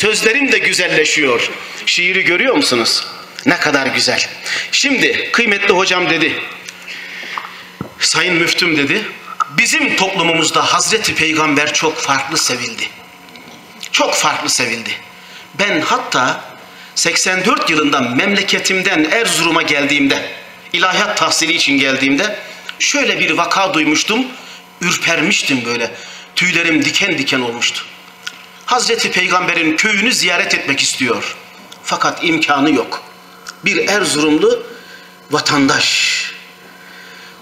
Sözlerim de güzelleşiyor. Şiiri görüyor musunuz? Ne kadar güzel. Şimdi kıymetli hocam dedi. Sayın müftüm dedi. Bizim toplumumuzda Hazreti Peygamber çok farklı sevildi. Çok farklı sevildi. Ben hatta 84 yılında memleketimden Erzurum'a geldiğimde, ilahiyat tahsili için geldiğimde şöyle bir vaka duymuştum. Ürpermiştim böyle. Tüylerim diken diken olmuştu. Hazreti Peygamber'in köyünü ziyaret etmek istiyor. Fakat imkanı yok. Bir Erzurumlu vatandaş.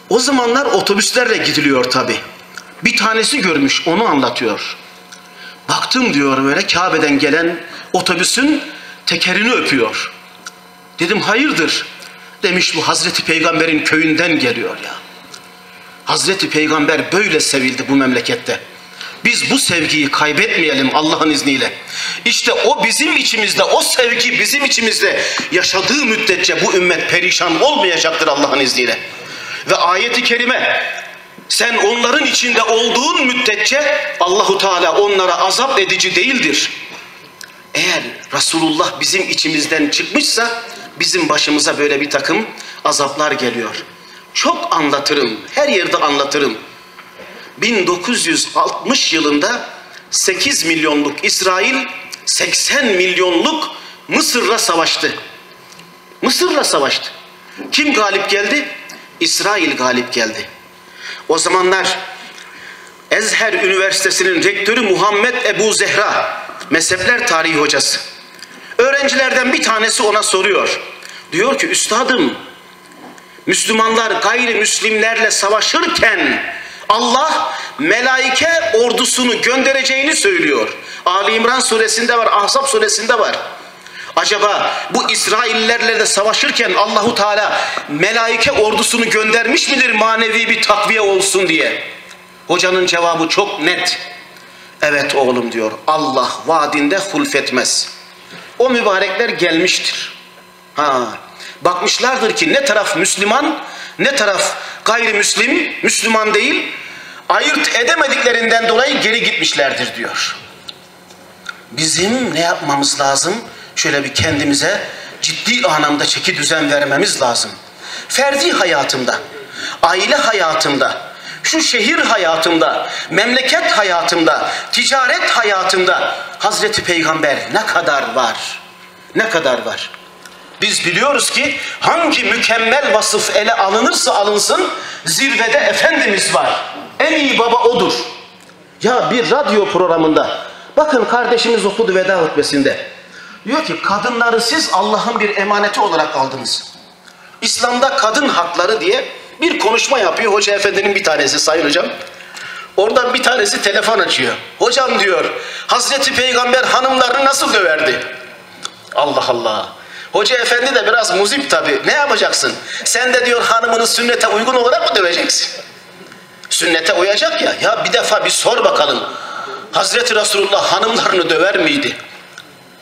O zamanlar otobüslerle gidiliyor tabi. Bir tanesi görmüş onu anlatıyor. Baktım diyor böyle Kabe'den gelen otobüsün tekerini öpüyor. Dedim hayırdır? Demiş bu Hazreti Peygamber'in köyünden geliyor ya. Hazreti Peygamber böyle sevildi bu memlekette. Biz bu sevgiyi kaybetmeyelim Allah'ın izniyle. İşte o bizim içimizde, o sevgi bizim içimizde yaşadığı müddetçe bu ümmet perişan olmayacaktır Allah'ın izniyle. Ve ayeti kerime sen onların içinde olduğun müddetçe Allahu Teala onlara azap edici değildir. Eğer Resulullah bizim içimizden çıkmışsa bizim başımıza böyle bir takım azaplar geliyor. Çok anlatırım, her yerde anlatırım. 1960 yılında 8 milyonluk İsrail 80 milyonluk Mısır'la savaştı. Mısır'la savaştı. Kim galip geldi? İsrail galip geldi. O zamanlar Ezher Üniversitesi'nin rektörü Muhammed Ebu Zehra, mezhepler tarihi hocası. Öğrencilerden bir tanesi ona soruyor. Diyor ki üstadım Müslümanlar gayrimüslimlerle savaşırken Allah melaike ordusunu göndereceğini söylüyor. Ali İmran suresinde var, Ahzab suresinde var. Acaba bu İsraillerle de savaşırken Allahu Teala melaike ordusunu göndermiş midir manevi bir takviye olsun diye? Hocanın cevabı çok net. Evet oğlum diyor. Allah vaadinde hulfetmez. O mübarekler gelmiştir. Ha, bakmışlardır ki ne taraf Müslüman, ne taraf gayrimüslim, Müslüman değil, ayırt edemediklerinden dolayı geri gitmişlerdir diyor. Bizim ne yapmamız lazım? Şöyle bir kendimize ciddi anlamda çeki düzen vermemiz lazım. Ferdi hayatımda, aile hayatımda, şu şehir hayatımda, memleket hayatımda, ticaret hayatımda Hazreti Peygamber ne kadar var? Ne kadar var? Biz biliyoruz ki hangi mükemmel vasıf ele alınırsa alınsın zirvede Efendimiz var. En iyi baba odur. Ya bir radyo programında bakın kardeşimiz okudu veda hutbesinde. Diyor ki kadınları siz Allah'ın bir emaneti olarak aldınız. İslam'da kadın hakları diye bir konuşma yapıyor hoca efendinin bir tanesi sayın hocam. Oradan bir tanesi telefon açıyor. Hocam diyor Hazreti Peygamber hanımlarını nasıl döverdi? Allah Allah. Hoca efendi de biraz muzip tabi. Ne yapacaksın? Sen de diyor hanımını sünnete uygun olarak mı döveceksin? Sünnete uyacak ya. Ya bir defa bir sor bakalım. Hazreti Resulullah hanımlarını döver miydi?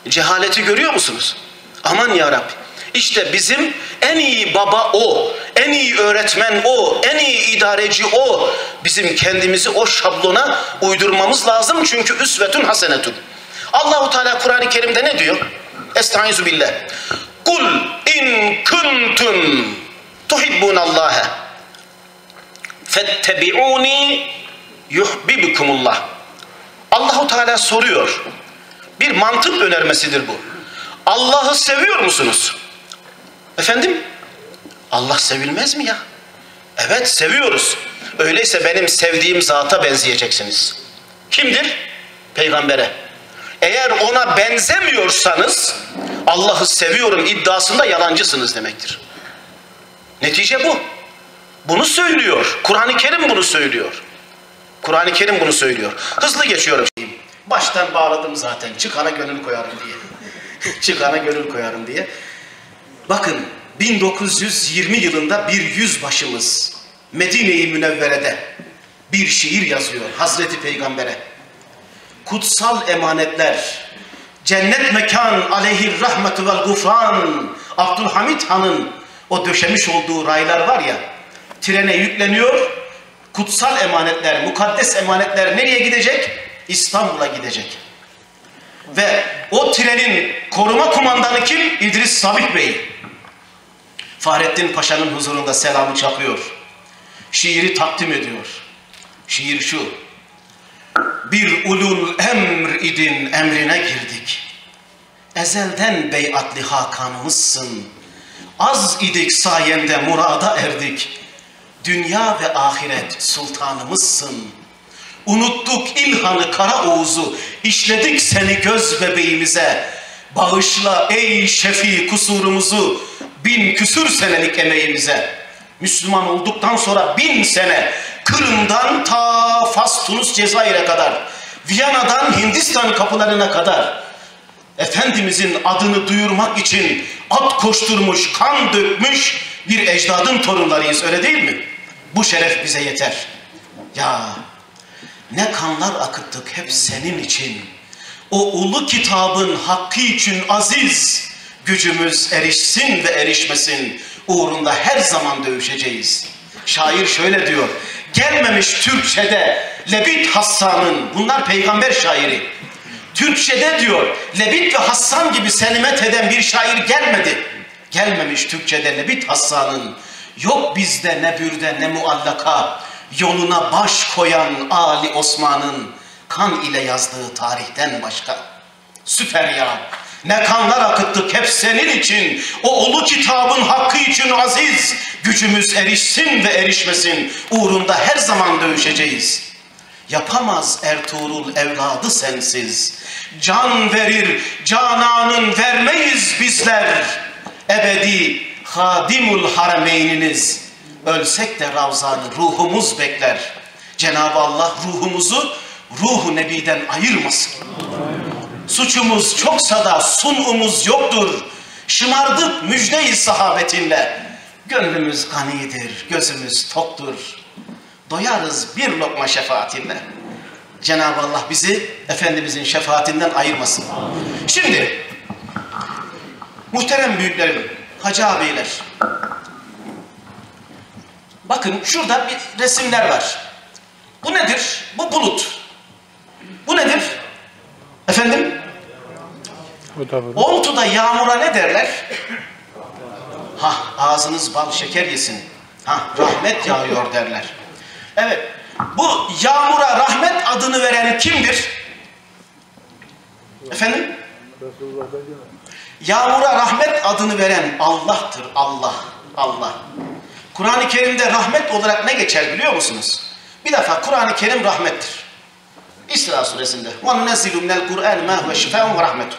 Cehaleti görüyor musunuz? Aman ya Rabbi. İşte bizim en iyi baba o, en iyi öğretmen o, en iyi idareci o. Bizim kendimizi o şablona uydurmamız lazım çünkü üsvetün hasenetun. Allahu Teala Kur'an-ı Kerim'de ne diyor? Estaizu billah. Kul in kuntum tuhibbunallâhe fettebi'uni yuhbibukumullah. Allahu Teala soruyor. Bir mantık önermesidir bu. Allah'ı seviyor musunuz? Efendim? Allah sevilmez mi ya? Evet seviyoruz. Öyleyse benim sevdiğim zata benzeyeceksiniz. Kimdir? Peygambere. Eğer ona benzemiyorsanız Allah'ı seviyorum iddiasında yalancısınız demektir. Netice bu. Bunu söylüyor. Kur'an-ı Kerim bunu söylüyor. Kur'an-ı Kerim bunu söylüyor. Hızlı geçiyorum. Baştan bağladım zaten. Çıkana gönül koyarım diye. Çıkana gönül koyarım diye. Bakın 1920 yılında bir yüzbaşımız Medine-i Münevvere'de bir şiir yazıyor Hazreti Peygamber'e. Kutsal emanetler, cennet mekan aleyhir rahmetü vel gufran Abdülhamit Han'ın o döşemiş olduğu raylar var ya trene yükleniyor kutsal emanetler, mukaddes emanetler nereye gidecek? İstanbul'a gidecek. Ve o trenin koruma kumandanı kim? İdris Sabit Bey. Fahrettin Paşa'nın huzurunda selamı çakıyor. Şiiri takdim ediyor. Şiir şu. Bir ulul emr idin emrine girdik. Ezelden beyatli hakanımızsın. Az idik sayende murada erdik. Dünya ve ahiret sultanımızsın. Unuttuk İlhan'ı Kara Oğuz'u, işledik seni göz bebeğimize. Bağışla ey şefi kusurumuzu, bin küsür senelik emeğimize. Müslüman olduktan sonra bin sene, Kırım'dan ta Fas, Tunus, Cezayir'e kadar, Viyana'dan Hindistan kapılarına kadar, Efendimizin adını duyurmak için at koşturmuş, kan dökmüş bir ecdadın torunlarıyız öyle değil mi? Bu şeref bize yeter. Ya ne kanlar akıttık hep senin için. O ulu kitabın hakkı için aziz, gücümüz erişsin ve erişmesin. Uğrunda her zaman dövüşeceğiz. Şair şöyle diyor, gelmemiş Türkçe'de Lebit Hassan'ın, bunlar peygamber şairi. Türkçe'de diyor, Lebit ve Hassan gibi selimet eden bir şair gelmedi. Gelmemiş Türkçe'de Lebit Hassan'ın, yok bizde ne bürde ne muallaka, yoluna baş koyan Ali Osman'ın kan ile yazdığı tarihten başka. Süper ya. Ne kanlar akıttık hep senin için. O ulu kitabın hakkı için aziz. Gücümüz erişsin ve erişmesin. Uğrunda her zaman dövüşeceğiz. Yapamaz Ertuğrul evladı sensiz. Can verir, cananın vermeyiz bizler. Ebedi hadimul harameyniniz. Ölsek de Ravzan'ı ruhumuz bekler. Cenab-ı Allah ruhumuzu ruhu nebiden ayırmasın. Suçumuz çoksa da sunumuz yoktur. Şımardık müjdeyi sahabetinle. Gönlümüz ganidir, gözümüz toktur. Doyarız bir lokma şefaatinle. Cenab-ı Allah bizi Efendimizin şefaatinden ayırmasın. Şimdi muhterem büyüklerim, hacı abiler. Bakın şurada bir resimler var. Bu nedir? Bu bulut. Bu nedir? Efendim? Oltu'da yağmura ne derler? Ha ağzınız bal şeker yesin. Ha rahmet yağıyor derler. Evet. Bu yağmura rahmet adını veren kimdir? Efendim? Yağmura rahmet adını veren Allah'tır. Allah. Allah. Kur'an-ı Kerim'de rahmet olarak ne geçer biliyor musunuz? Bir defa Kur'an-ı Kerim rahmettir. İsra suresinde. وَنَّزِلُ مِنَ الْقُرْآنِ مَا هُوَ شِفَاءٌ وَرَحْمَةٌ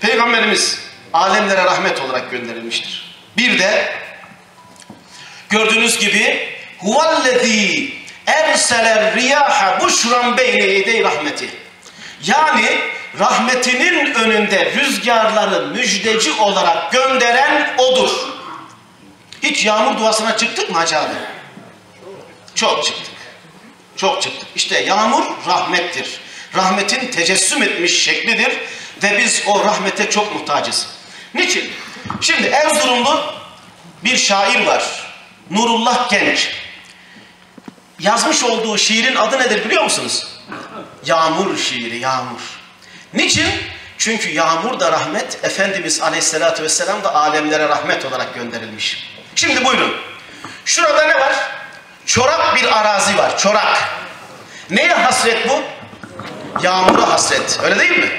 Peygamberimiz alemlere rahmet olarak gönderilmiştir. Bir de gördüğünüz gibi huvellezî erselen riyaha buşran beyne yedey rahmeti. Yani rahmetinin önünde rüzgarları müjdeci olarak gönderen odur. Hiç yağmur duasına çıktık mı Hacı abi? Çok çıktık. Çok çıktık. İşte yağmur rahmettir. Rahmetin tecessüm etmiş şeklidir ve biz o rahmete çok muhtacız. Niçin? Şimdi Erzurumlu bir şair var. Nurullah Genç. Yazmış olduğu şiirin adı nedir biliyor musunuz? Yağmur şiiri, yağmur. Niçin? Çünkü yağmur da rahmet, Efendimiz Aleyhisselatü Vesselam da alemlere rahmet olarak gönderilmiş. Şimdi buyurun. Şurada ne var? Çorak bir arazi var, çorak. Neye hasret bu? Yağmura hasret, öyle değil mi?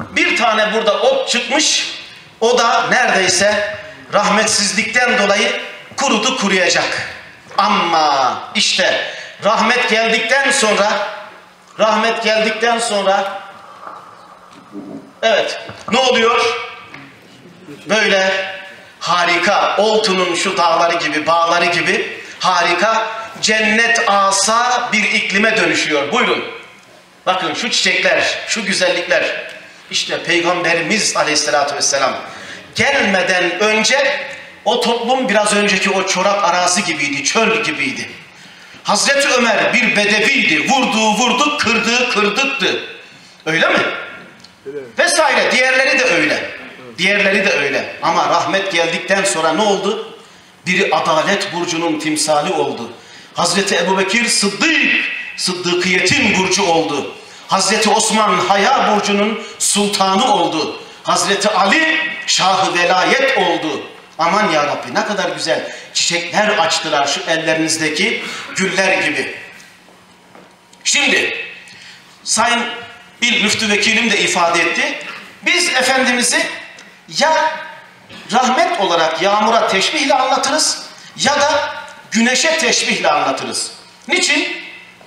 Bir tane burada ot çıkmış, o da neredeyse rahmetsizlikten dolayı kurudu kuruyacak. Ama işte rahmet geldikten sonra, rahmet geldikten sonra, evet ne oluyor? Böyle harika, Oltu'nun şu dağları gibi, bağları gibi harika cennet asa bir iklime dönüşüyor. Buyurun. Bakın şu çiçekler, şu güzellikler. İşte Peygamberimiz Aleyhisselatü Vesselam gelmeden önce o toplum biraz önceki o çorak arazi gibiydi, çöl gibiydi. Hazreti Ömer bir bedeviydi. Vurduğu vurduk, kırdığı kırdıktı. Öyle mi? Vesaire. Diğerleri de öyle. Diğerleri de öyle. Ama rahmet geldikten sonra ne oldu? Biri adalet burcunun timsali oldu. Hazreti Ebubekir Sıddık, Sıddıkiyetin burcu oldu. Hazreti Osman Haya Burcu'nun sultanı oldu. Hazreti Ali Şahı Velayet oldu. Aman ya Rabbi ne kadar güzel çiçekler açtılar şu ellerinizdeki güller gibi. Şimdi Sayın İl Müftü Vekilim de ifade etti. Biz Efendimiz'i ya rahmet olarak yağmura teşbihle anlatırız ya da güneşe teşbihle anlatırız. Niçin?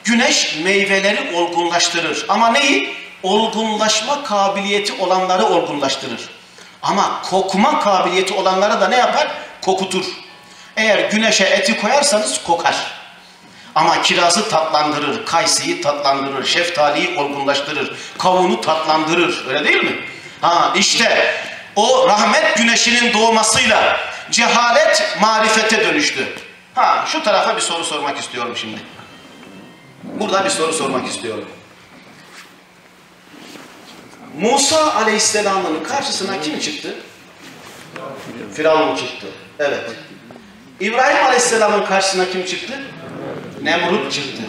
Güneş meyveleri olgunlaştırır. Ama neyi? Olgunlaşma kabiliyeti olanları olgunlaştırır. Ama kokma kabiliyeti olanları da ne yapar? Kokutur. Eğer güneşe eti koyarsanız kokar. Ama kirazı tatlandırır, kayısıyı tatlandırır, şeftaliyi olgunlaştırır, kavunu tatlandırır. Öyle değil mi? Ha işte o rahmet güneşinin doğmasıyla cehalet marifete dönüştü. Ha şu tarafa bir soru sormak istiyorum şimdi. Burada bir soru sormak istiyorum. Musa Aleyhisselam'ın karşısına kim çıktı? Firavun çıktı. Evet. İbrahim Aleyhisselam'ın karşısına kim çıktı? Nemrut çıktı.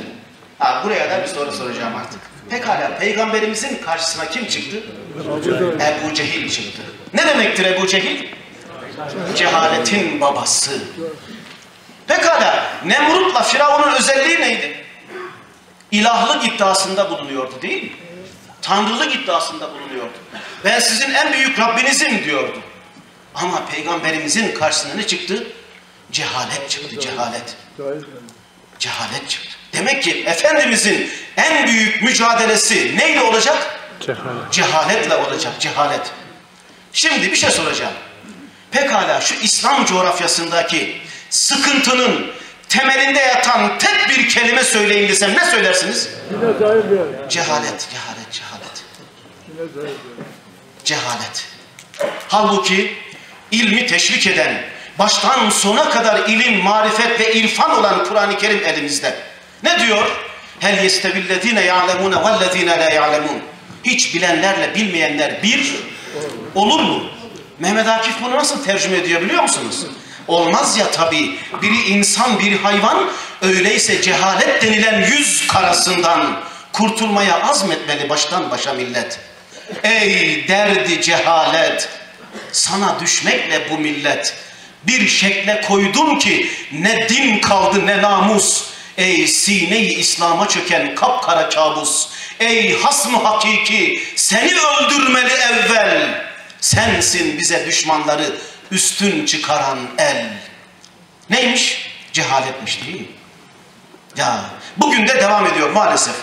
Ha, buraya da bir soru soracağım artık. Pekala peygamberimizin karşısına kim çıktı? Ebu Cehil çıktı. Ne demektir Ebu Cehil? Cehaletin babası. Pekala Nemrut'la Firavun'un özelliği neydi? İlahlık iddiasında bulunuyordu değil mi? Tanrılık iddiasında bulunuyordu. Ben sizin en büyük Rabbinizim diyordu. Ama peygamberimizin karşısına ne çıktı? Cehalet çıktı, cehalet. Cehalet çıktı. Demek ki Efendimizin en büyük mücadelesi neyle olacak? Cehalet. Cehaletle olacak, cehalet. Şimdi bir şey soracağım. Pekala şu İslam coğrafyasındaki sıkıntının temelinde yatan tek bir kelime söyleyin desem ne söylersiniz? Cehalet, cehalet, cehalet. Cehalet. Halbuki ilmi teşvik eden, baştan sona kadar ilim, marifet ve irfan olan Kur'an-ı Kerim elimizde. Ne diyor? Hel yestevillezine ya'lemune vellezine la ya'lemun. Hiç bilenlerle bilmeyenler bir olur mu? Mehmet Akif bunu nasıl tercüme ediyor biliyor musunuz? Olmaz ya tabii. Biri insan, biri hayvan. Öyleyse cehalet denilen yüz karasından kurtulmaya azmetmeli baştan başa millet. Ey derdi cehalet! Sana düşmekle bu millet bir şekle koydun ki ne din kaldı ne namus. Ey sineyi İslam'a çöken kapkara kabus. Ey hasmı hakiki seni öldürmeli evvel. Sensin bize düşmanları üstün çıkaran el. Neymiş? Cehaletmiş değil mi? Ya bugün de devam ediyor maalesef.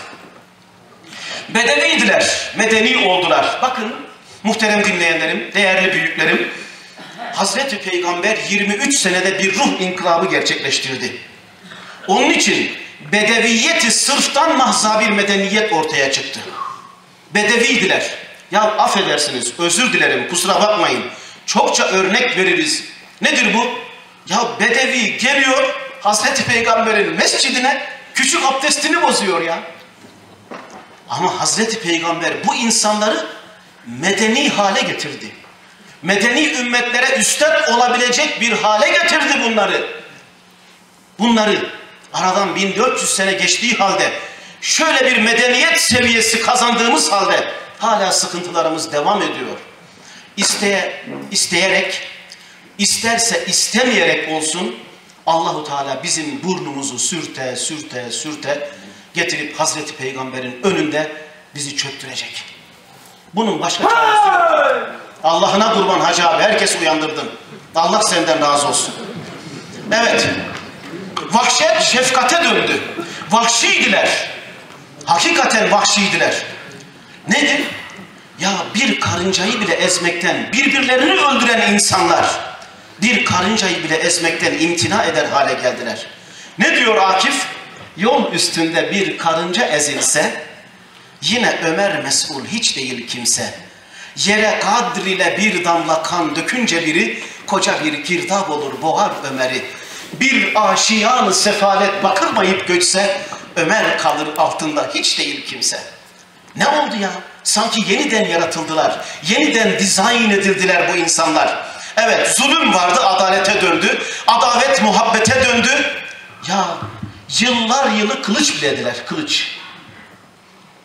Bedeniydiler, medeni oldular. Bakın muhterem dinleyenlerim, değerli büyüklerim. Hazreti Peygamber 23 senede bir ruh inkılabı gerçekleştirdi. Onun için bedeviyeti sırftan mahza bir medeniyet ortaya çıktı. Bedeviydiler. Ya affedersiniz, özür dilerim, kusura bakmayın. Çokça örnek veririz. Nedir bu? Ya bedevi geliyor Hazreti Peygamber'in mescidine küçük abdestini bozuyor ya. Ama Hazreti Peygamber bu insanları medeni hale getirdi. Medeni ümmetlere üstad olabilecek bir hale getirdi bunları. Bunları aradan 1400 sene geçtiği halde şöyle bir medeniyet seviyesi kazandığımız halde hala sıkıntılarımız devam ediyor. İsteye, isteyerek, isterse istemeyerek olsun Allahu Teala bizim burnumuzu sürte, sürte, sürte getirip Hazreti Peygamber'in önünde bizi çöktürecek. Bunun başka çaresi yok. Allah'ına kurban Hacı abi. Herkes uyandırdın. Allah senden razı olsun. Evet. Vahşet şefkate döndü. Vahşiydiler. Hakikaten vahşiydiler. Nedir? Ya bir karıncayı bile ezmekten, birbirlerini öldüren insanlar bir karıncayı bile ezmekten imtina eder hale geldiler. Ne diyor Akif? Yol üstünde bir karınca ezilse, yine Ömer mesul hiç değil kimse. Yere kadr ile bir damla kan dökünce biri, koca bir girdap olur boğar Ömer'i. Bir aşiyanı sefalet bakılmayıp göçse, Ömer kalır altında hiç değil kimse. Ne oldu ya? Sanki yeniden yaratıldılar. Yeniden dizayn edildiler bu insanlar. Evet zulüm vardı adalete döndü. Adalet muhabbete döndü. Ya yıllar yılı kılıç bilediler kılıç.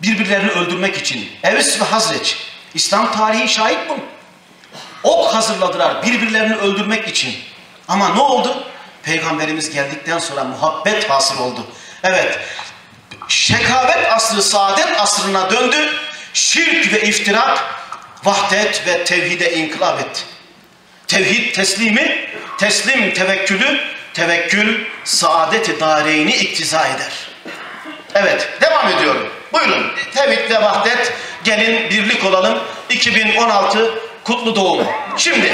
Birbirlerini öldürmek için. Evs ve Hazreç. İslam tarihi şahit bu. Ok hazırladılar birbirlerini öldürmek için. Ama ne oldu? Peygamberimiz geldikten sonra muhabbet hasıl oldu. Evet, şekavet asrı saadet asrına döndü. Şirk ve iftirak, vahdet ve tevhide inkılap etti. Tevhid teslimi, teslim tevekkülü, tevekkül saadeti dareyni iktiza eder. Evet, devam ediyorum. Buyurun, tevhid ve vahdet, gelin birlik olalım. 2016 kutlu doğum. Şimdi,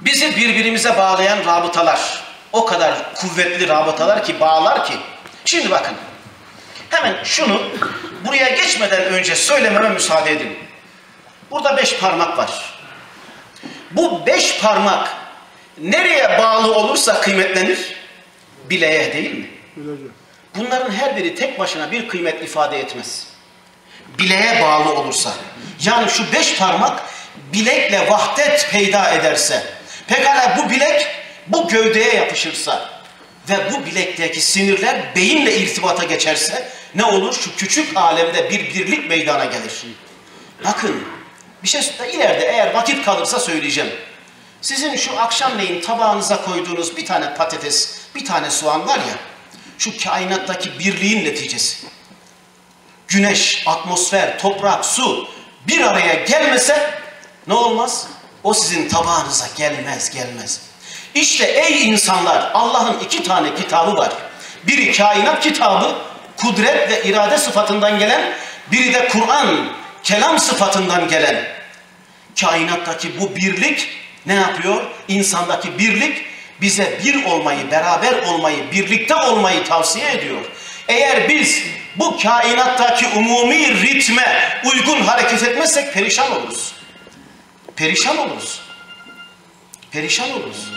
bizi birbirimize bağlayan rabıtalar, o kadar kuvvetli rabıtalar ki, bağlar ki. Şimdi bakın, hemen şunu buraya geçmeden önce söylememe müsaade edin. Burada beş parmak var. Bu beş parmak nereye bağlı olursa kıymetlenir? Bileğe değil mi? Bileceğim. Bunların her biri tek başına bir kıymet ifade etmez. Bileğe bağlı olursa, yani şu beş parmak bilekle vahdet peyda ederse, pekala bu bilek bu gövdeye yapışırsa ve bu bilekteki sinirler beyinle irtibata geçerse ne olur? Şu küçük alemde bir birlik meydana gelir. Bakın, bir şey ileride eğer vakit kalırsa söyleyeceğim. Sizin şu akşamleyin tabağınıza koyduğunuz bir tane patates, bir tane soğan var ya, şu kainattaki birliğin neticesi. Güneş, atmosfer, toprak, su bir araya gelmese ne olmaz? O sizin tabağınıza gelmez, gelmez. İşte ey insanlar, Allah'ın iki tane kitabı var. Biri kainat kitabı, kudret ve irade sıfatından gelen, biri de Kur'an, kelam sıfatından gelen. Kainattaki bu birlik ne yapıyor? İnsandaki birlik bize bir olmayı, beraber olmayı, birlikte olmayı tavsiye ediyor. Eğer biz bu kainattaki umumi ritme uygun hareket etmezsek perişan oluruz. Perişan oluruz. Perişan oluruz.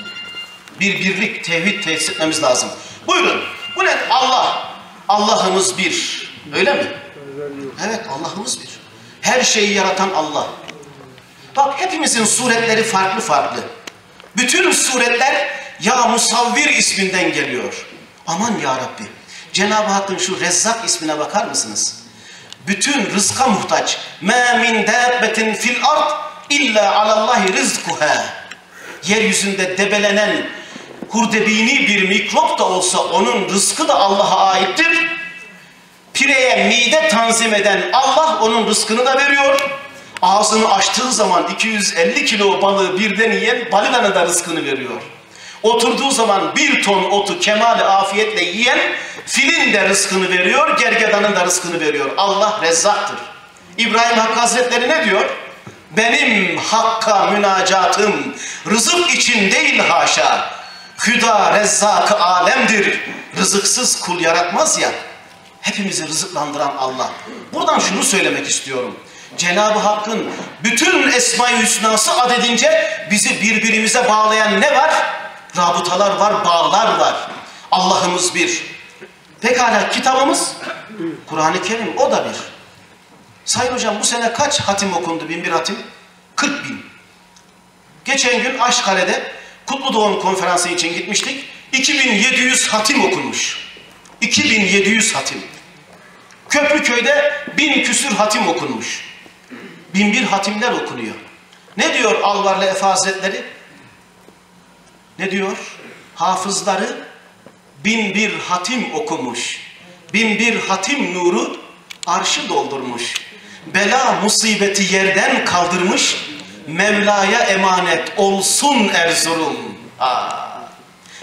Bir birlik, tevhid tesis etmemiz lazım. Buyurun. Bu ne? Allah. Allah'ımız bir. Öyle mi? Evet Allah'ımız bir. Her şeyi yaratan Allah. Bak hepimizin suretleri farklı farklı. Bütün suretler ya Musavvir isminden geliyor. Aman ya Rabbi. Cenab-ı Hakk'ın şu Rezzak ismine bakar mısınız? Bütün rızka muhtaç. Ma min dabbetin fil ard illa alallahi rizkuha. Yeryüzünde debelenen hurdebini bir mikrop da olsa onun rızkı da Allah'a aittir. Pireye mide tanzim eden Allah onun rızkını da veriyor. Ağzını açtığı zaman 250 kilo balığı birden yiyen balinanın da rızkını veriyor. Oturduğu zaman bir ton otu kemali afiyetle yiyen filin de rızkını veriyor, gergedanın da rızkını veriyor. Allah rezzaktır. İbrahim Hakkı Hazretleri ne diyor? Benim hakka münacatım rızık için değil haşa. Hüda rezzak alemdir. Rızıksız kul yaratmaz ya. Hepimizi rızıklandıran Allah. Buradan şunu söylemek istiyorum. Cenab-ı Hakk'ın bütün Esma-i Hüsnası adedince bizi birbirimize bağlayan ne var? Rabıtalar var, bağlar var. Allah'ımız bir. Pekala kitabımız? Kur'an-ı Kerim o da bir. Sayın hocam bu sene kaç hatim okundu? Bin bir hatim? 40 bin. Geçen gün Aşkale'de Kutlu Doğum Konferansı için gitmiştik. 2700 hatim okunmuş. 2700 hatim. Köprüköy'de bin küsür hatim okunmuş. Bin bir hatimler okunuyor. Ne diyor Alvarlı Efe Hazretleri? Ne diyor? Hafızları bin bir hatim okumuş. Bin bir hatim nuru arşı doldurmuş. Bela musibeti yerden kaldırmış. Mevla'ya emanet olsun Erzurum. Aa.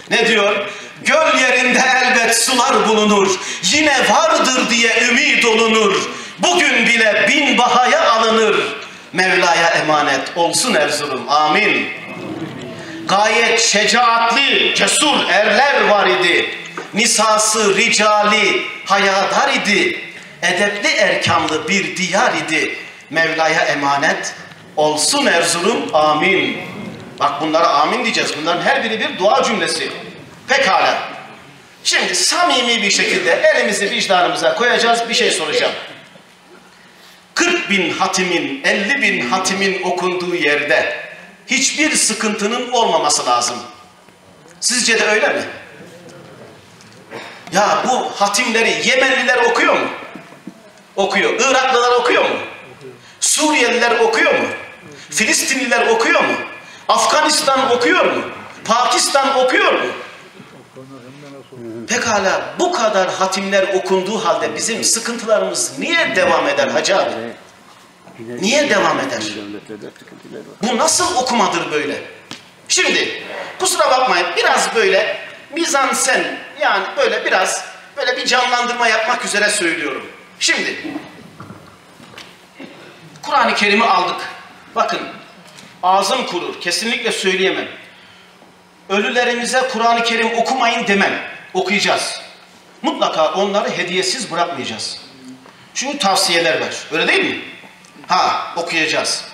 Ne diyor? Göl yerinde elbet sular bulunur. Yine vardır diye ümit olunur. Bugün bile bin bahaya alınır. Mevla'ya emanet olsun Erzurum. Amin. Gayet şecaatli, cesur erler var idi. Nisası, ricali, hayadar idi. Edepli erkamlı bir diyar idi. Mevla'ya emanet olsun Erzurum. Amin. Bak bunlara amin diyeceğiz. Bunların her biri bir dua cümlesi. Pekala. Şimdi samimi bir şekilde elimizi vicdanımıza koyacağız. Bir şey soracağım. 40 bin hatimin, 50 bin hatimin okunduğu yerde hiçbir sıkıntının olmaması lazım. Sizce de öyle mi? Ya bu hatimleri Yemenliler okuyor mu? Okuyor. Iraklılar okuyor mu? Suriyeliler okuyor mu? Filistinliler okuyor mu? Afganistan okuyor mu? Pakistan okuyor mu? Pekala bu kadar hatimler okunduğu halde bizim sıkıntılarımız niye devam eder hacı abi? Niye devam eder? Bu nasıl okumadır böyle? Şimdi kusura bakmayın biraz böyle mizansen yani böyle biraz böyle bir canlandırma yapmak üzere söylüyorum. Şimdi Kur'an-ı Kerim'i aldık. Bakın ağzım kurur kesinlikle söyleyemem. Ölülerimize Kur'an-ı Kerim okumayın demem. Okuyacağız. Mutlaka onları hediyesiz bırakmayacağız. Çünkü tavsiyeler var. Öyle değil mi? Ha okuyacağız.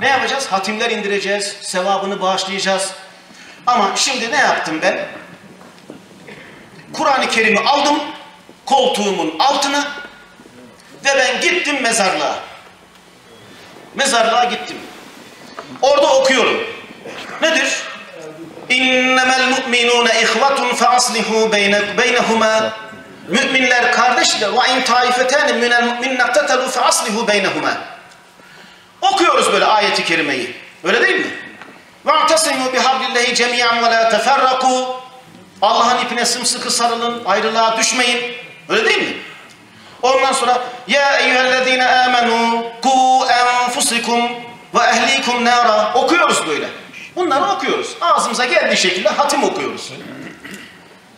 Ne yapacağız? Hatimler indireceğiz. Sevabını bağışlayacağız. Ama şimdi ne yaptım ben? Kur'an-ı Kerim'i aldım koltuğumun altına ve ben gittim mezarlığa. Mezarlığa gittim. Orada okuyorum. Nedir? İnnemel mu'minûne ihvetun fe aslihu beynehuma Müminler kardeştir. Ve in taifetani minel mu'minna tetelu fe aslihu beynehuma. Okuyoruz böyle ayeti kerimeyi. Öyle değil mi? Ve'tasimu bihablillahi cemiyan ve la teferraku. Allah'ın ipine sımsıkı sarılın, ayrılığa düşmeyin. Öyle değil mi? Ondan sonra ya eyyühellezine amenu ku enfusikum ve ehlikum nara okuyoruz böyle. Bunları okuyoruz. Ağzımıza geldiği şekilde hatim okuyoruz.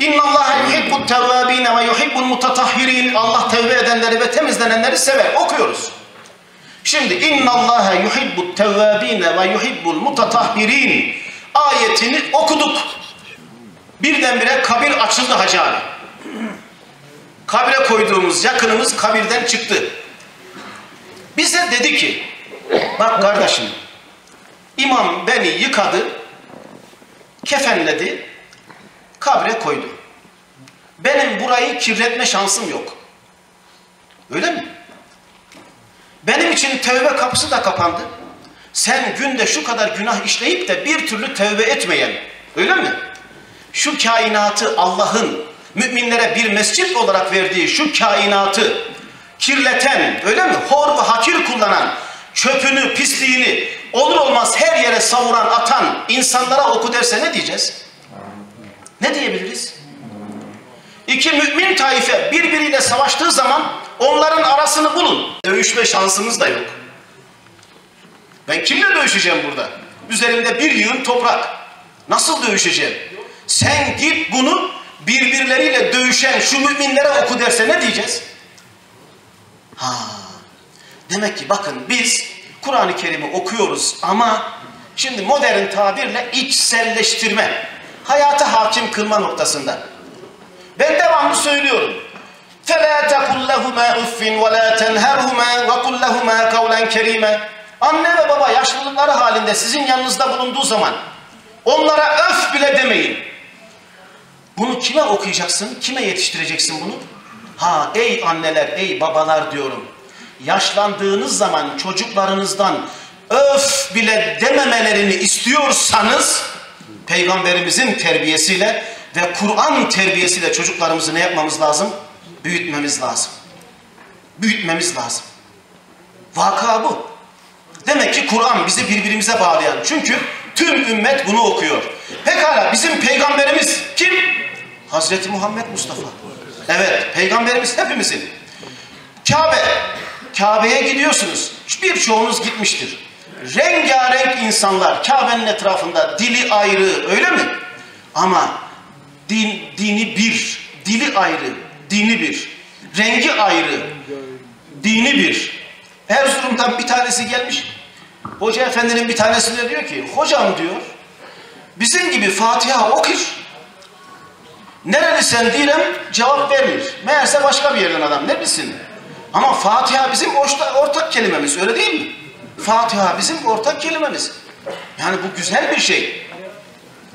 İnna Allah yuhibbut tevvabin ve yuhibbul mutatahhirin. Allah tevbe edenleri ve temizlenenleri sever. Okuyoruz. Şimdi inna Allah yuhibbut tevvabin ve yuhibbul mutatahhirin ayetini okuduk. Birdenbire kabir açıldı hacı abi. Kabire koyduğumuz yakınımız kabirden çıktı. Bize dedi ki, bak kardeşim, imam beni yıkadı, kefenledi, kabre koydu. Benim burayı kirletme şansım yok. Öyle mi? Benim için tövbe kapısı da kapandı. Sen günde şu kadar günah işleyip de bir türlü tövbe etmeyen, öyle mi? Şu kainatı Allah'ın müminlere bir mescit olarak verdiği şu kainatı kirleten, öyle mi? Hor ve hakir kullanan, çöpünü, pisliğini olur olmaz her yere savuran, atan insanlara oku derse ne diyeceğiz? Ne diyebiliriz? İki mümin taife birbiriyle savaştığı zaman onların arasını bulun. Dövüşme şansımız da yok. Ben kimle dövüşeceğim burada? Üzerimde bir yığın toprak. Nasıl dövüşeceğim? Sen git bunu birbirleriyle dövüşen şu müminlere oku derse ne diyeceğiz? Ha. Demek ki bakın biz Kur'an-ı Kerim'i okuyoruz ama şimdi modern tabirle içselleştirme, hayata hakim kılma noktasında. Ben devamlı söylüyorum. فَلَا تَقُلْ لَهُمَا اُفٍّ وَلَا تَنْهَرْهُمَا وَقُلْ لَهُمَا قَوْلًا كَرِيمًا Anne ve baba yaşlılıkları halinde sizin yanınızda bulunduğu zaman onlara öf bile demeyin. Bunu kime okuyacaksın? Kime yetiştireceksin bunu? Ha ey anneler, ey babalar diyorum. Yaşlandığınız zaman çocuklarınızdan öf bile dememelerini istiyorsanız Peygamberimizin terbiyesiyle ve Kur'an terbiyesiyle çocuklarımızı ne yapmamız lazım? Büyütmemiz lazım. Büyütmemiz lazım. Vaka bu. Demek ki Kur'an bizi birbirimize bağlayan. Çünkü tüm ümmet bunu okuyor. Pekala bizim peygamberimiz kim? Hazreti Muhammed Mustafa. Evet peygamberimiz hepimizin. Kabe. Kabe'ye gidiyorsunuz. Birçoğunuz gitmiştir. Rengarenk insanlar Kabe'nin etrafında dili ayrı öyle mi? Ama din, dini bir, dili ayrı, dini bir, rengi ayrı, dini bir. Erzurum'dan bir tanesi gelmiş. Hoca efendinin bir tanesi de diyor ki, hocam diyor, bizim gibi Fatiha okur. Nerelisin diyelim cevap vermiyor. Meğerse başka bir yerden adam. Ne bilsin? Ama Fatiha bizim orta, ortak kelimemiz öyle değil mi? Fatiha bizim ortak kelimemiz. Yani bu güzel bir şey.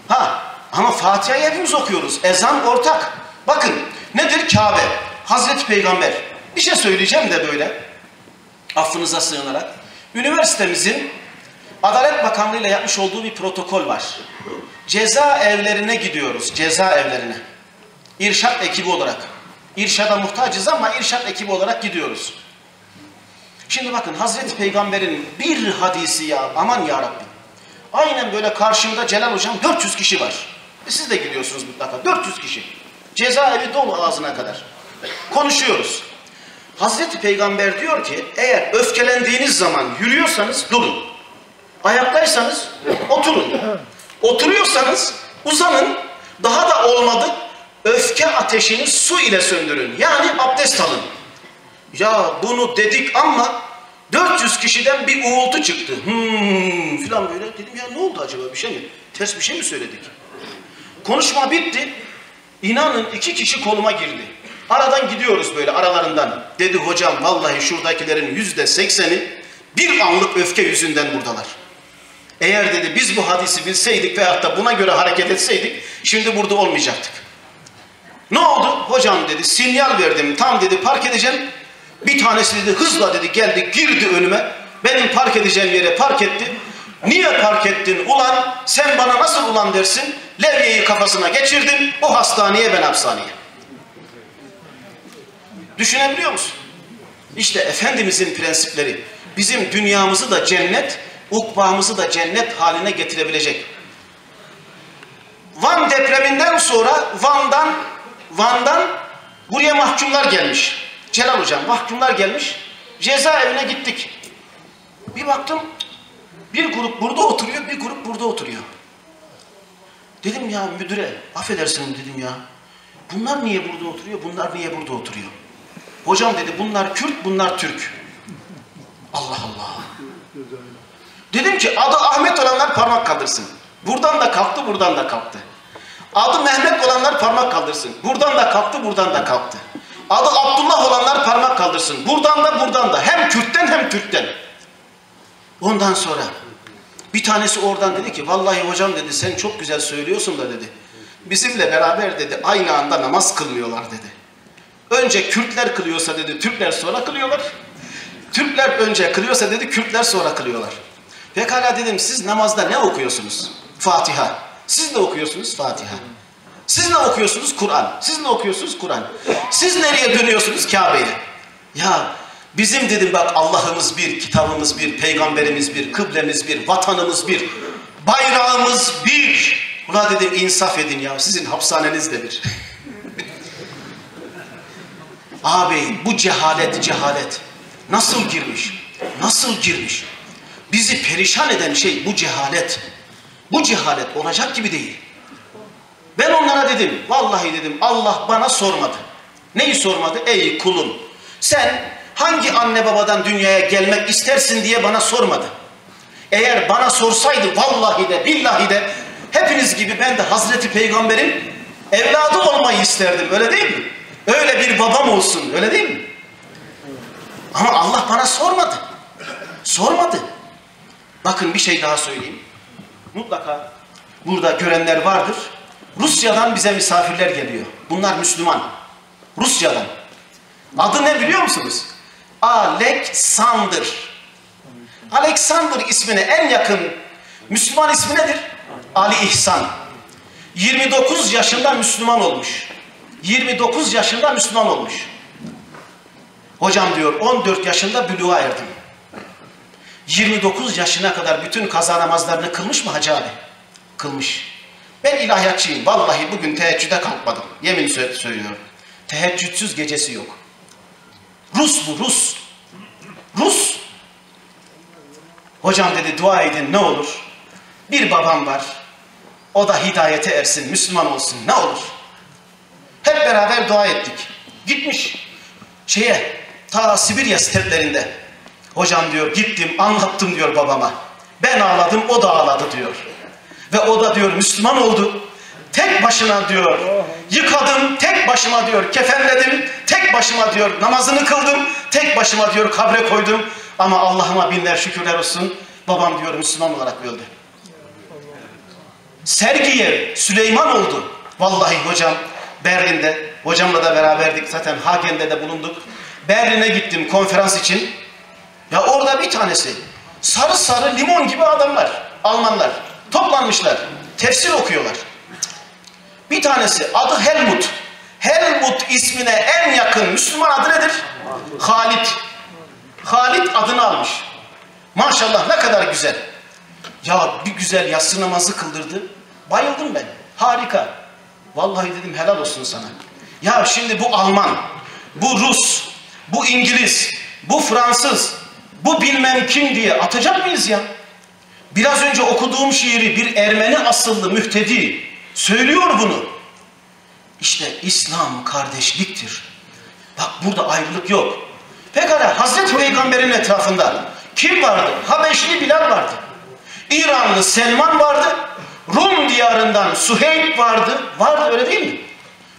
Ha ama Fatiha'yı hepimiz okuyoruz. Ezan ortak. Bakın nedir Kabe? Hazreti Peygamber. Bir şey söyleyeceğim de böyle. Affınıza sığınarak. Üniversitemizin Adalet Bakanlığı ile yapmış olduğu bir protokol var. Ceza evlerine gidiyoruz. Ceza evlerine. İrşat ekibi olarak. İrşada muhtacız ama irşat ekibi olarak gidiyoruz. Şimdi bakın Hazreti Peygamber'in bir hadisi ya aman ya Rabbi. Aynen böyle karşımda Celal Hocam 400 kişi var. E siz de gidiyorsunuz mutlaka 400 kişi. Cezaevi dolu ağzına kadar. Konuşuyoruz. Hazreti Peygamber diyor ki eğer öfkelendiğiniz zaman yürüyorsanız durun. Ayaktaysanız oturun. Oturuyorsanız uzanın. Daha da olmadı öfke ateşini su ile söndürün. Yani abdest alın. Ya bunu dedik ama 400 kişiden bir uğultu çıktı. Hmm filan böyle. Dedim ya ne oldu acaba bir şey mi? Ters bir şey mi söyledik? Konuşma bitti. İnanın iki kişi koluma girdi. Aradan gidiyoruz böyle aralarından. Dedi hocam vallahi şuradakilerin yüzde sekseni bir anlık öfke yüzünden buradalar. Eğer dedi biz bu hadisi bilseydik veyahut da buna göre hareket etseydik şimdi burada olmayacaktık. Ne oldu? Hocam dedi sinyal verdim tam dedi park edeceğim. Bir tanesi dedi hızla dedi geldi girdi önüme. Benim park edeceğim yere park etti. Niye park ettin ulan? Sen bana nasıl ulan dersin? Levyeyi kafasına geçirdim. O hastaneye ben hapishaneye. Düşünebiliyor musun? İşte Efendimizin prensipleri bizim dünyamızı da cennet, ukbamızı da cennet haline getirebilecek. Van depreminden sonra Van'dan Van'dan buraya mahkumlar gelmiş. Celal hocam mahkumlar gelmiş. Cezaevine gittik. Bir baktım bir grup burada oturuyor, bir grup burada oturuyor. Dedim ya müdüre, affedersin dedim ya. Bunlar niye burada oturuyor, bunlar niye burada oturuyor? Hocam dedi bunlar Kürt, bunlar Türk. Allah Allah. Dedim ki adı Ahmet olanlar parmak kaldırsın. Buradan da kalktı, buradan da kalktı. Adı Mehmet olanlar parmak kaldırsın. Buradan da kalktı, buradan da kalktı. Adı Abdullah olanlar parmak kaldırsın. Buradan da, buradan da. Hem Kürt'ten hem Türk'ten. Ondan sonra bir tanesi oradan dedi ki vallahi hocam dedi sen çok güzel söylüyorsun da dedi. Bizimle beraber dedi aynı anda namaz kılmıyorlar dedi. Önce Kürtler kılıyorsa dedi Türkler sonra kılıyorlar. Türkler önce kılıyorsa dedi Kürtler sonra kılıyorlar. Pekala dedim siz namazda ne okuyorsunuz? Fatiha. Siz ne okuyorsunuz? Fatiha. Siz ne okuyorsunuz? Kur'an. Siz ne okuyorsunuz? Kur'an. Siz nereye dönüyorsunuz? Kabe'ye. Ya bizim dedim bak Allah'ımız bir, kitabımız bir, peygamberimiz bir, kıblemiz bir, vatanımız bir, bayrağımız bir. Ula dedim insaf edin ya sizin hapishaneniz de bir. Ağabeyim bu cehalet cehalet nasıl girmiş? Nasıl girmiş? Bizi perişan eden şey bu cehalet. Bu cehalet olacak gibi değil. Ben onlara dedim, vallahi dedim Allah bana sormadı. Neyi sormadı? Ey kulum sen hangi anne babadan dünyaya gelmek istersin diye bana sormadı. Eğer bana sorsaydı vallahi de billahi de hepiniz gibi ben de Hazreti Peygamber'in evladı olmayı isterdim öyle değil mi? Öyle bir babam olsun öyle değil mi? Ama Allah bana sormadı. Sormadı. Bakın bir şey daha söyleyeyim. Mutlaka burada görenler vardır. Rusya'dan bize misafirler geliyor. Bunlar Müslüman. Rusya'dan. Adı ne biliyor musunuz? Alexander. Alexander ismine en yakın Müslüman ismi nedir? Ali İhsan. 29 yaşında Müslüman olmuş. 29 yaşında Müslüman olmuş. Hocam diyor 14 yaşında büluğa erdim. 29 yaşına kadar bütün kaza namazlarını kılmış mı hacı abi? Kılmış. Ben ilahiyatçıyım. Vallahi bugün teheccüde kalkmadım. Yemin sö- söylüyorum. Teheccüdsüz gecesi yok. Rus bu Rus. Rus. Hocam dedi dua edin ne olur. Bir babam var. O da hidayete ersin, Müslüman olsun ne olur. Hep beraber dua ettik. Gitmiş şeye ta Sibirya steplerinde. Hocam diyor gittim anlattım diyor babama. Ben ağladım o da ağladı diyor. Ve o da diyor Müslüman oldu. Tek başına diyor yıkadım tek başıma diyor kefenledim tek başıma diyor namazını kıldım tek başıma diyor kabre koydum ama Allah'ıma binler şükürler olsun babam diyor Müslüman olarak öldü. Sergiyev Süleyman oldu. Vallahi hocam Berlin'de hocamla da beraberdik zaten Hagen'de de bulunduk. Berlin'e gittim konferans için. Ya orada bir tanesi sarı sarı limon gibi adamlar Almanlar toplanmışlar tefsir okuyorlar. Bir tanesi adı Helmut. Helmut ismine en yakın Müslüman adı nedir? Halit. Halit adını almış. Maşallah ne kadar güzel. Ya bir güzel yatsı namazı kıldırdı. Bayıldım ben. Harika. Vallahi dedim helal olsun sana. Ya şimdi bu Alman, bu Rus, bu İngiliz, bu Fransız, bu bilmem kim diye atacak mıyız ya? Biraz önce okuduğum şiiri bir Ermeni asıllı mühtedi söylüyor bunu. İşte İslam kardeşliktir. Bak burada ayrılık yok. Pekala Hazreti Peygamber'in etrafında kim vardı? Habeşli Bilal vardı. İranlı Selman vardı. Rum diyarından Suheyb vardı. Vardı öyle değil mi?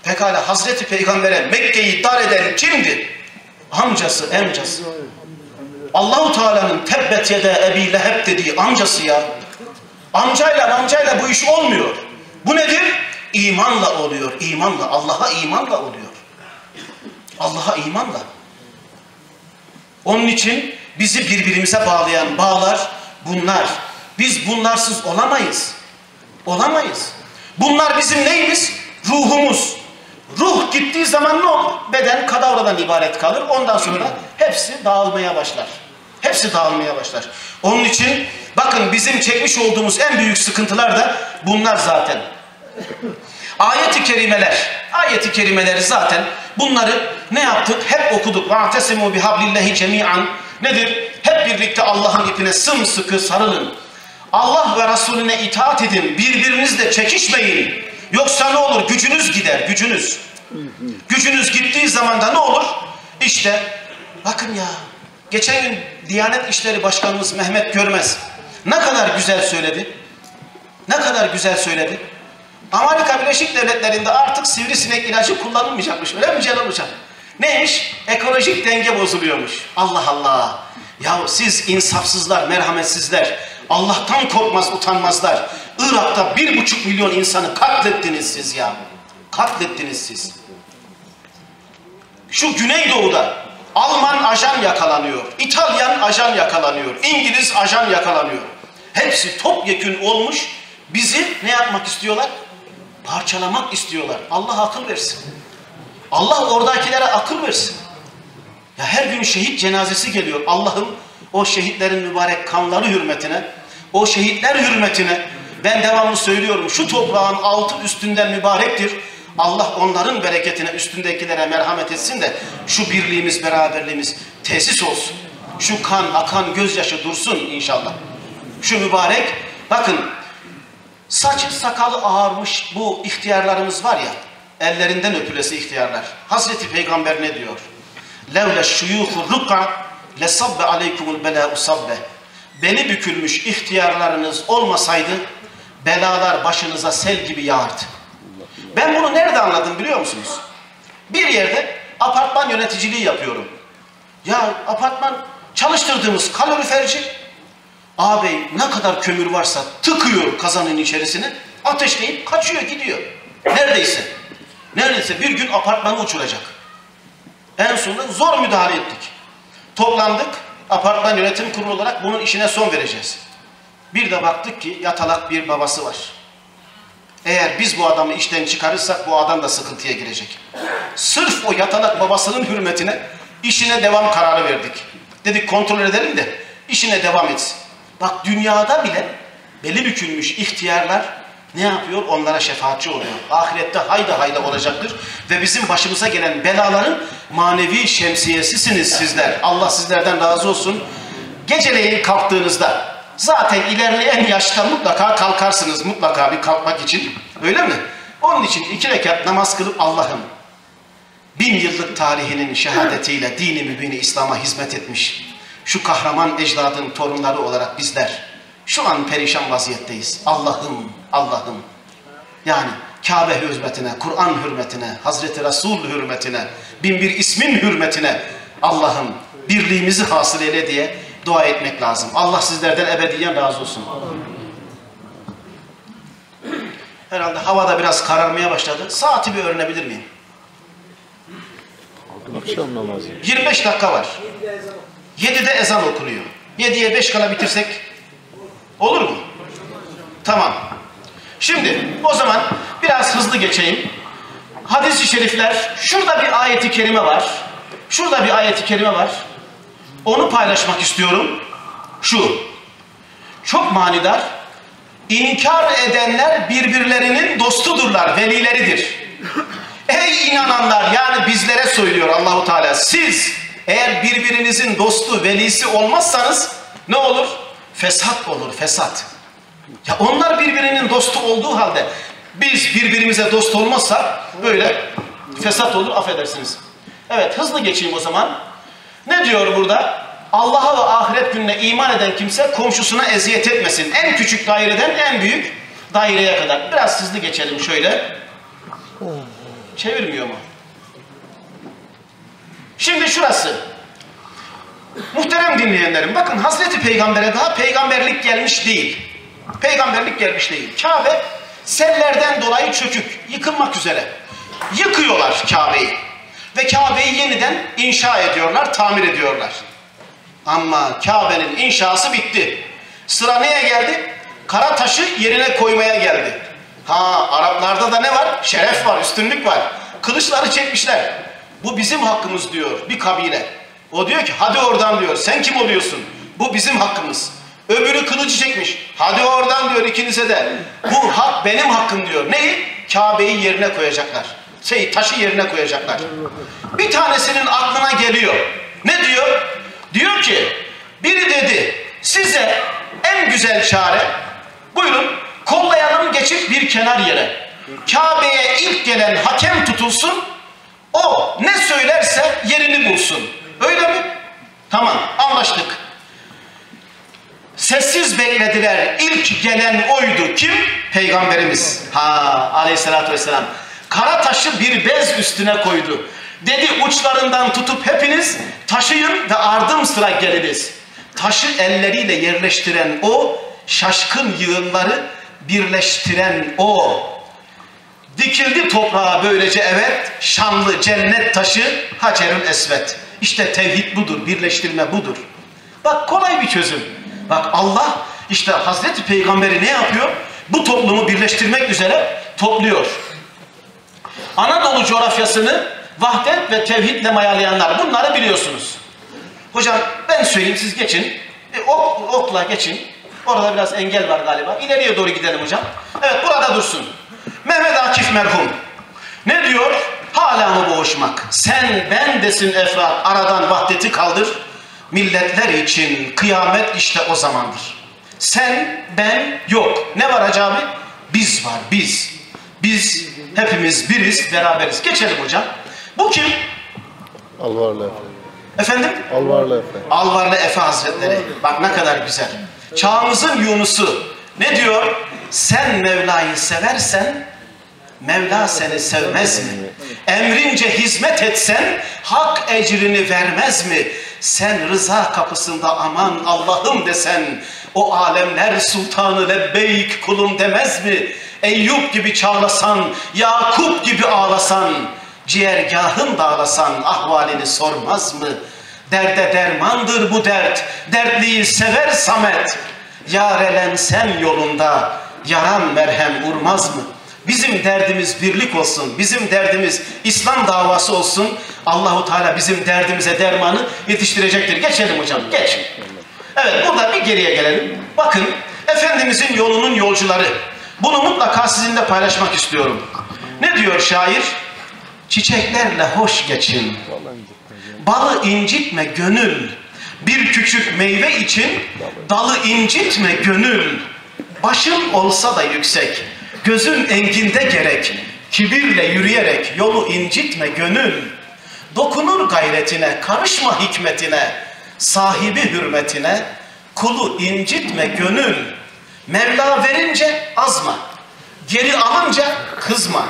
Pekala Hazreti Peygamber'e Mekke'yi dar eden kimdi? Amcası, emcası. Allahu Teala'nın tebbet yede Ebi Leheb dediği amcası ya. Amcayla amcayla bu iş olmuyor. Bu nedir? İmanla oluyor, imanla. Allah'a imanla oluyor. Allah'a imanla. Onun için bizi birbirimize bağlayan bağlar bunlar. Biz bunlarsız olamayız. Olamayız. Bunlar bizim neyimiz? Ruhumuz. Ruh gittiği zaman ne olur? Beden kadavradan ibaret kalır. Ondan sonra hepsi dağılmaya başlar. Hepsi dağılmaya başlar. Onun için bakın bizim çekmiş olduğumuz en büyük sıkıntılar da bunlar zaten. Ayet-i kerimeler, ayet-i kerimeleri zaten bunları ne yaptık? Hep okuduk. وَاَعْتَسِمُوا بِحَبْلِ cemiyan Nedir? Hep birlikte Allah'ın ipine sımsıkı sarılın. Allah ve Resulüne itaat edin. Birbirinizle çekişmeyin. Yoksa ne olur? Gücünüz gider, gücünüz. Gücünüz gittiği zaman da ne olur? İşte bakın ya. Geçen gün Diyanet İşleri Başkanımız Mehmet Görmez ne kadar güzel söyledi. Ne kadar güzel söyledi. Amerika Birleşik Devletleri'nde artık sivrisinek ilacı kullanılmayacakmış. Öyle mi Celal Hocam? Neymiş? Ekolojik denge bozuluyormuş. Allah Allah. Ya siz insafsızlar, merhametsizler, Allah'tan korkmaz, utanmazlar. Irak'ta bir buçuk milyon insanı katlettiniz siz ya. Katlettiniz siz. Şu Güneydoğu'da Alman ajan yakalanıyor, İtalyan ajan yakalanıyor, İngiliz ajan yakalanıyor. Hepsi topyekün olmuş, bizi ne yapmak istiyorlar? Parçalamak istiyorlar. Allah akıl versin. Allah oradakilere akıl versin. Ya her gün şehit cenazesi geliyor. Allah'ım o şehitlerin mübarek kanları hürmetine, o şehitler hürmetine ben devamlı söylüyorum şu toprağın altı üstünden mübarektir. Allah onların bereketine, üstündekilere merhamet etsin de şu birliğimiz, beraberliğimiz tesis olsun. Şu kan, akan gözyaşı dursun inşallah. Şu mübarek, bakın saçı sakalı ağarmış bu ihtiyarlarımız var ya, ellerinden öpülesi ihtiyarlar. Hazreti Peygamber ne diyor? Levle şuyuhu rukka lesabbe aleykumul bela usabbe. Beni bükülmüş ihtiyarlarınız olmasaydı belalar başınıza sel gibi yağardı. Ben bunu nerede anladım biliyor musunuz? Bir yerde apartman yöneticiliği yapıyorum. Ya apartman çalıştırdığımız kaloriferci ağabey ne kadar kömür varsa tıkıyor kazanın içerisine ateşleyip kaçıyor gidiyor. Neredeyse. Neredeyse bir gün apartmanı uçuracak. En sonunda zor müdahale ettik. Toplandık apartman yönetim kurulu olarak bunun işine son vereceğiz. Bir de baktık ki yatalak bir babası var. Eğer biz bu adamı işten çıkarırsak bu adam da sıkıntıya girecek. Sırf o yatalak babasının hürmetine işine devam kararı verdik. Dedik kontrol edelim de işine devam etsin. Bak dünyada bile beli bükülmüş ihtiyarlar ne yapıyor? Onlara şefaatçi oluyor. Ahirette hayda hayda olacaktır. Ve bizim başımıza gelen belaların manevi şemsiyesisiniz sizler. Allah sizlerden razı olsun. Geceleyin kalktığınızda zaten ilerleyen yaşta mutlaka kalkarsınız. Mutlaka bir kalkmak için. Öyle mi? Onun için iki rekat namaz kılıp Allah'ım bin yıllık tarihinin şehadetiyle dini mübini İslam'a hizmet etmiş. Şu kahraman ecdadın torunları olarak bizler şu an perişan vaziyetteyiz. Allah'ım, Allah'ım. Yani Kabe hürmetine, Kur'an hürmetine, Hazreti Resul hürmetine, bin bir ismin hürmetine Allah'ım birliğimizi hasıl eyle diye dua etmek lazım. Allah sizlerden ebediyen razı olsun. Herhalde havada biraz kararmaya başladı. Saati bir öğrenebilir miyim? Akşam namazı. 25 dakika var. 7'de ezan okunuyor. 7'ye 5 kala bitirsek olur mu? Tamam. Şimdi o zaman biraz hızlı geçeyim. hadis-i şerifler, şurada bir ayeti kerime var. Şurada bir ayeti kerime var. Onu paylaşmak istiyorum. Şu. Çok manidar. İnkar edenler birbirlerinin dostudurlar, velileridir. Ey inananlar yani bizlere söylüyor Allahu Teala. Siz eğer birbirinizin dostu, velisi olmazsanız ne olur? Fesat olur, fesat. Ya onlar birbirinin dostu olduğu halde biz birbirimize dost olmazsak böyle fesat olur affedersiniz. Evet hızlı geçeyim o zaman. Ne diyor burada? Allah'a ve ahiret gününe iman eden kimse komşusuna eziyet etmesin. En küçük daireden en büyük daireye kadar. Biraz hızlı geçelim şöyle. Çevirmiyor mu? Şimdi şurası. Muhterem dinleyenlerim bakın Hazreti Peygamber'e daha peygamberlik gelmiş değil. Peygamberlik gelmiş değil. Kabe sellerden dolayı çökük, yıkılmak üzere. Yıkıyorlar Kabe'yi. Ve Kabe'yi yeniden inşa ediyorlar, tamir ediyorlar. Ama Kabe'nin inşası bitti. Sıra neye geldi? Kara taşı yerine koymaya geldi. Ha Araplarda da ne var? Şeref var, üstünlük var. Kılıçları çekmişler. Bu bizim hakkımız diyor bir kabile. O diyor ki hadi oradan diyor. Sen kim oluyorsun? Bu bizim hakkımız. Öbürü kılıcı çekmiş. Hadi oradan diyor ikinize de. Bu hak benim hakkım diyor. Neyi? Kabe'yi yerine koyacaklar. Şey taşı yerine koyacaklar. Bir tanesinin aklına geliyor. Ne diyor? Diyor ki biri dedi size en güzel çare buyurun kollayalım geçip bir kenar yere. Kabe'ye ilk gelen hakem tutulsun o ne söylerse yerini bulsun. Öyle mi? Tamam anlaştık. Sessiz beklediler. İlk gelen oydu. Kim? Peygamberimiz. Ha aleyhissalatü vesselam. Kara taşı bir bez üstüne koydu. Dedi uçlarından tutup hepiniz taşıyın ve ardım sıra geliniz. Taşı elleriyle yerleştiren o, şaşkın yığınları birleştiren o. Dikildi toprağa böylece evet, şanlı cennet taşı Hacerül Esvet. İşte tevhid budur, birleştirme budur. Bak kolay bir çözüm. Bak Allah işte Hazreti Peygamberi ne yapıyor? Bu toplumu birleştirmek üzere topluyor. Anadolu coğrafyasını vahdet ve tevhidle mayalayanlar bunları biliyorsunuz. Hocam ben söyleyeyim siz geçin. E, ok, okla geçin. Orada biraz engel var galiba. İleriye doğru gidelim hocam. Evet burada dursun. Mehmet Akif merhum. Ne diyor? Hala mı boğuşmak? Sen ben desin Efrat. Aradan vahdeti kaldır. Milletler için kıyamet işte o zamandır. Sen, ben, yok. Ne var Hacı abi? Biz var, biz. Biz hepimiz biriz, beraberiz. Geçelim hocam. Bu kim? Alvarlı Efe. Efendim? Alvarlı Efe. Alvarlı Efe Hazretleri. Bak ne kadar güzel. Çağımızın Yunus'u. Ne diyor? Sen Mevla'yı seversen Mevla seni sevmez mi? Emrince hizmet etsen hak ecrini vermez mi? Sen rıza kapısında aman Allah'ım desen o alemler sultanı lebbeyk kulum demez mi? Eyüp gibi çağlasan, Yakup gibi ağlasan, ciğergahın dağlasan ahvalini sormaz mı? Derde dermandır bu dert, dertliyi sever Samet. Yarelensen yolunda, yaran merhem vurmaz mı? Bizim derdimiz birlik olsun. Bizim derdimiz İslam davası olsun. Allahu Teala bizim derdimize dermanı yetiştirecektir. Geçelim hocam. Geç. Evet burada bir geriye gelelim. Bakın Efendimizin yolunun yolcuları. Bunu mutlaka sizinle paylaşmak istiyorum. Ne diyor şair? Çiçeklerle hoş geçin. Balı incitme gönül. Bir küçük meyve için dalı incitme gönül. Başın olsa da yüksek. Gözün enginde gerek, kibirle yürüyerek yolu incitme gönül. Dokunur gayretine, karışma hikmetine, sahibi hürmetine, kulu incitme gönül. Mevla verince azma, geri alınca kızma.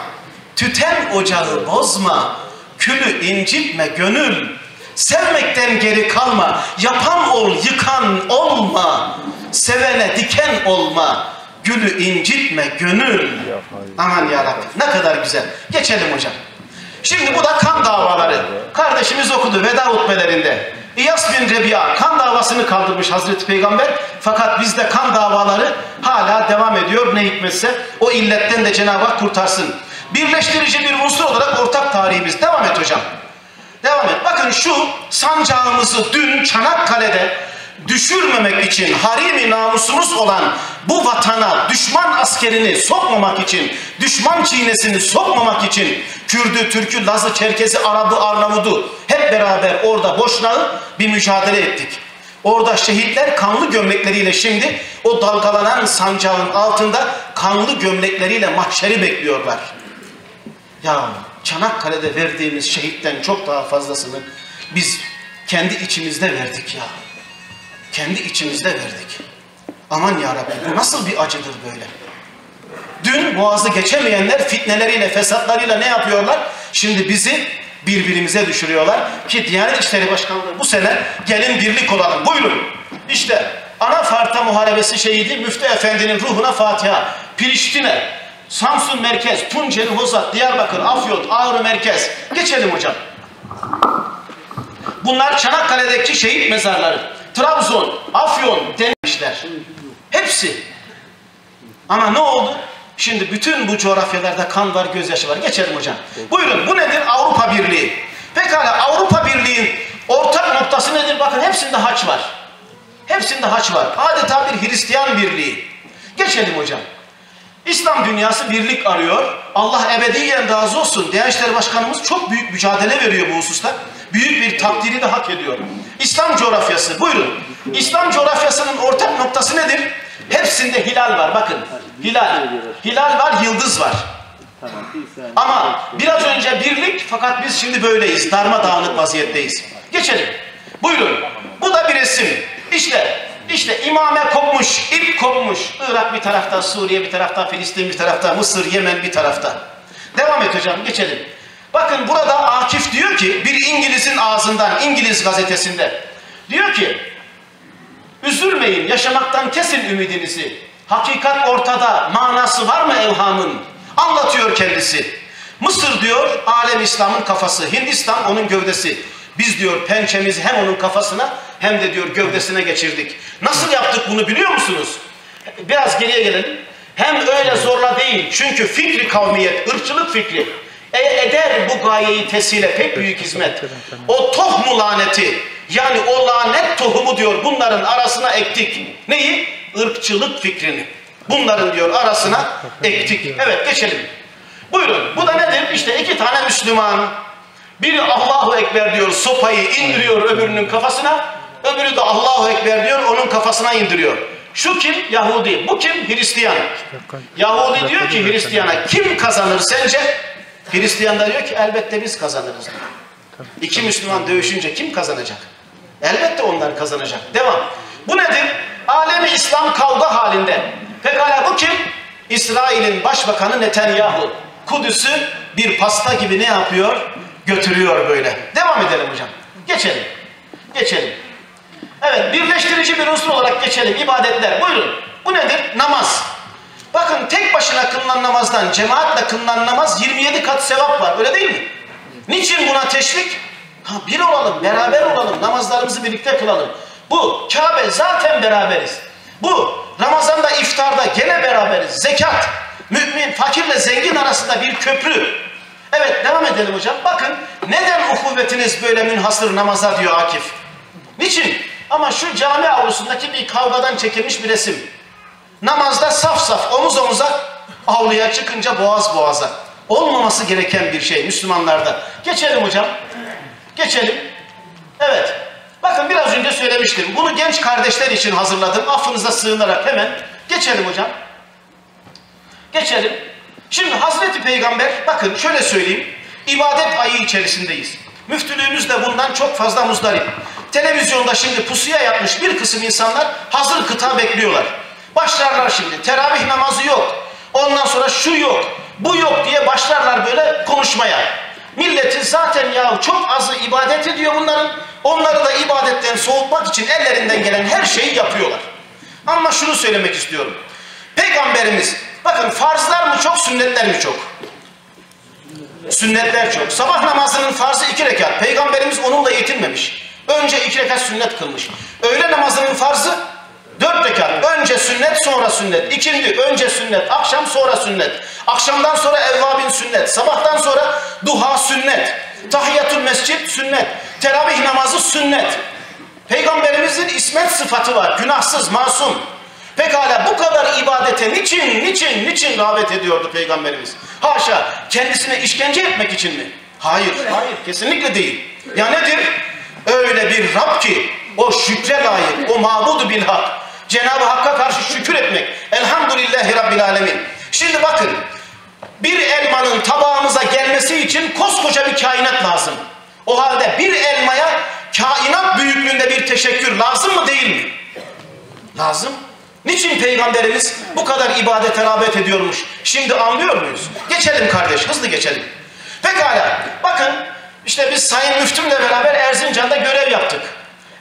Tüten ocağı bozma, külü incitme gönül. Sevmekten geri kalma, yapan ol, yıkan olma. Sevene diken olma, gülü incitme gönül. Aman yarabbim ne kadar güzel. Geçelim hocam. Şimdi bu da kan davaları. Kardeşimiz okudu veda hutbelerinde. İyas bin Rebiya kan davasını kaldırmış Hazreti Peygamber. Fakat bizde kan davaları hala devam ediyor ne hikmetse. O illetten de Cenab-ı Hak kurtarsın. birleştirici bir unsur olarak ortak tarihimiz. Devam et hocam. Devam et. Bakın şu sancağımızı dün Çanakkale'de düşürmemek için harimi namusumuz olan bu vatana düşman askerini sokmamak için, düşman çiğnesini sokmamak için Kürdü, Türkü, Lazı, Çerkezi, Arabı, Arnavudu hep beraber orada boşnağı bir mücadele ettik. Orada şehitler kanlı gömlekleriyle şimdi o dalgalanan sancağın altında kanlı gömlekleriyle mahşeri bekliyorlar. Ya Çanakkale'de verdiğimiz şehitten çok daha fazlasını biz kendi içimizde verdik ya. Kendi içimizde verdik. Aman ya Rabbi bu nasıl bir acıdır böyle? Dün boğazı geçemeyenler fitneleriyle, fesatlarıyla ne yapıyorlar? Şimdi bizi birbirimize düşürüyorlar ki Diyanet İşleri Başkanlığı bu sene gelin birlik olalım. Buyurun. İşte Anafarta Muharebesi şehidi Müftü Efendi'nin ruhuna Fatiha. Priştine, Samsun Merkez, Tunceli Hozat, Diyarbakır, Afyon, Ağrı Merkez. Geçelim hocam. Bunlar Çanakkale'deki şehit mezarları. Trabzon, Afyon demişler. Hepsi. Ama ne oldu? Şimdi bütün bu coğrafyalarda kan var, gözyaşı var. Geçelim hocam. Buyurun bu nedir? Avrupa Birliği. Pekala Avrupa Birliği'nin ortak noktası nedir? Bakın hepsinde haç var. Hepsinde haç var. Adeta bir Hristiyan birliği. Geçelim hocam. İslam dünyası birlik arıyor. Allah ebediyen razı olsun. Diyanet İşleri Başkanımız çok büyük mücadele veriyor bu hususta. Büyük bir takdiri de hak ediyor. İslam coğrafyası. Buyurun. İslam coğrafyasının ortak noktası nedir? Hepsinde hilal var. Bakın. Hilal. Hilal var, yıldız var. Ama biraz önce birlik fakat biz şimdi böyleyiz. Darmadağınık vaziyetteyiz. Geçelim. Buyurun. Bu da bir resim. İşte işte imame kopmuş, ip kopmuş. Irak bir tarafta, Suriye bir tarafta, Filistin bir tarafta, Mısır, Yemen bir tarafta. Devam et hocam, geçelim. Bakın burada Akif diyor ki, bir İngiliz'in ağzından, İngiliz gazetesinde. Diyor ki, üzülmeyin, yaşamaktan kesin ümidinizi. Hakikat ortada, manası var mı evhamın? Anlatıyor kendisi. Mısır diyor, alem İslam'ın kafası. Hindistan onun gövdesi. Biz diyor pençemizi hem onun kafasına hem de diyor gövdesine geçirdik. Nasıl yaptık bunu biliyor musunuz? Biraz geriye gelelim. Hem öyle zorla değil. Çünkü fikri kavmiyet, ırkçılık fikri e, eder bu gayeyi tesile pek büyük hizmet. O tohmu laneti yani o lanet tohumu diyor bunların arasına ektik. Neyi? Irkçılık fikrini. Bunların diyor arasına ektik. Evet geçelim. Buyurun. Bu da nedir? İşte iki tane Müslüman. Biri Allahu Ekber diyor sopayı indiriyor öbürünün kafasına. Öbürü de Allahu Ekber diyor onun kafasına indiriyor. Şu kim? Yahudi. Bu kim? Hristiyan. Yahudi diyor ki Hristiyana kim kazanır sence? Hristiyan da diyor ki elbette biz kazanırız. diyor. İki Müslüman dövüşünce kim kazanacak? Elbette onlar kazanacak. Devam. Bu nedir? Alemi İslam kavga halinde. Pekala bu kim? İsrail'in başbakanı Netanyahu. Kudüs'ü bir pasta gibi ne yapıyor? Götürüyor böyle. Devam edelim hocam. Geçelim. Geçelim. Evet birleştirici bir unsur olarak geçelim. İbadetler. Buyurun. Bu nedir? Namaz. Bakın tek başına kılınan namazdan cemaatle kılınan namaz 27 kat sevap var. Öyle değil mi? Niçin buna teşvik? Ha, bir olalım, beraber olalım, namazlarımızı birlikte kılalım. Bu Kabe zaten beraberiz. Bu Ramazan'da iftarda gene beraberiz. Zekat, mümin, fakirle zengin arasında bir köprü. Evet devam edelim hocam. Bakın neden ukuvvetiniz böyle münhasır namaza diyor Akif. Niçin? Ama şu cami avlusundaki bir kavgadan çekilmiş bir resim. Namazda saf saf omuz omuza avluya çıkınca boğaz boğaza. Olmaması gereken bir şey Müslümanlarda. Geçelim hocam. Geçelim. Evet. Bakın biraz önce söylemiştim. Bunu genç kardeşler için hazırladım. Affınıza sığınarak hemen. Geçelim hocam. Geçelim. Şimdi Hazreti Peygamber bakın şöyle söyleyeyim. İbadet ayı içerisindeyiz. Müftülüğümüz de bundan çok fazla muzdarip. Televizyonda şimdi pusuya yatmış bir kısım insanlar hazır kıta bekliyorlar. Başlarlar şimdi. Teravih namazı yok. Ondan sonra şu yok, bu yok diye başlarlar böyle konuşmaya. Milletin zaten ya çok azı ibadet ediyor bunların. Onları da ibadetten soğutmak için ellerinden gelen her şeyi yapıyorlar. Ama şunu söylemek istiyorum. Peygamberimiz bakın farzlar mı çok sünnetler mi çok? Sünnetler çok. Sabah namazının farzı iki rekat. Peygamberimiz onunla yetinmemiş. Önce iki rekat sünnet kılmış. Öğle namazının farzı dört rekat. Önce sünnet sonra sünnet. İkindi önce sünnet. Akşam sonra sünnet. Akşamdan sonra evvabin sünnet. Sabahtan sonra duha sünnet. Tahiyyatül mescid sünnet. Teravih namazı sünnet. Peygamberimizin ismet sıfatı var. Günahsız, masum. Pekala bu kadar ibadete niçin, niçin, niçin rağbet ediyordu Peygamberimiz? Haşa kendisine işkence etmek için mi? Hayır, hayır kesinlikle değil. Ya nedir? Öyle bir Rab ki o şükre layık, o mabudu bil hak. Cenab-ı Hakk'a karşı şükür etmek. Elhamdülillahi Rabbil Alemin. Şimdi bakın bir elmanın tabağımıza gelmesi için koskoca bir kainat lazım. O halde bir elmaya kainat büyüklüğünde bir teşekkür lazım mı değil mi? Lazım. Niçin Peygamberimiz bu kadar ibadete rağbet ediyormuş? Şimdi anlıyor muyuz? Geçelim kardeş, hızlı geçelim. Pekala, bakın işte biz Sayın Müftümle beraber Erzincan'da görev yaptık.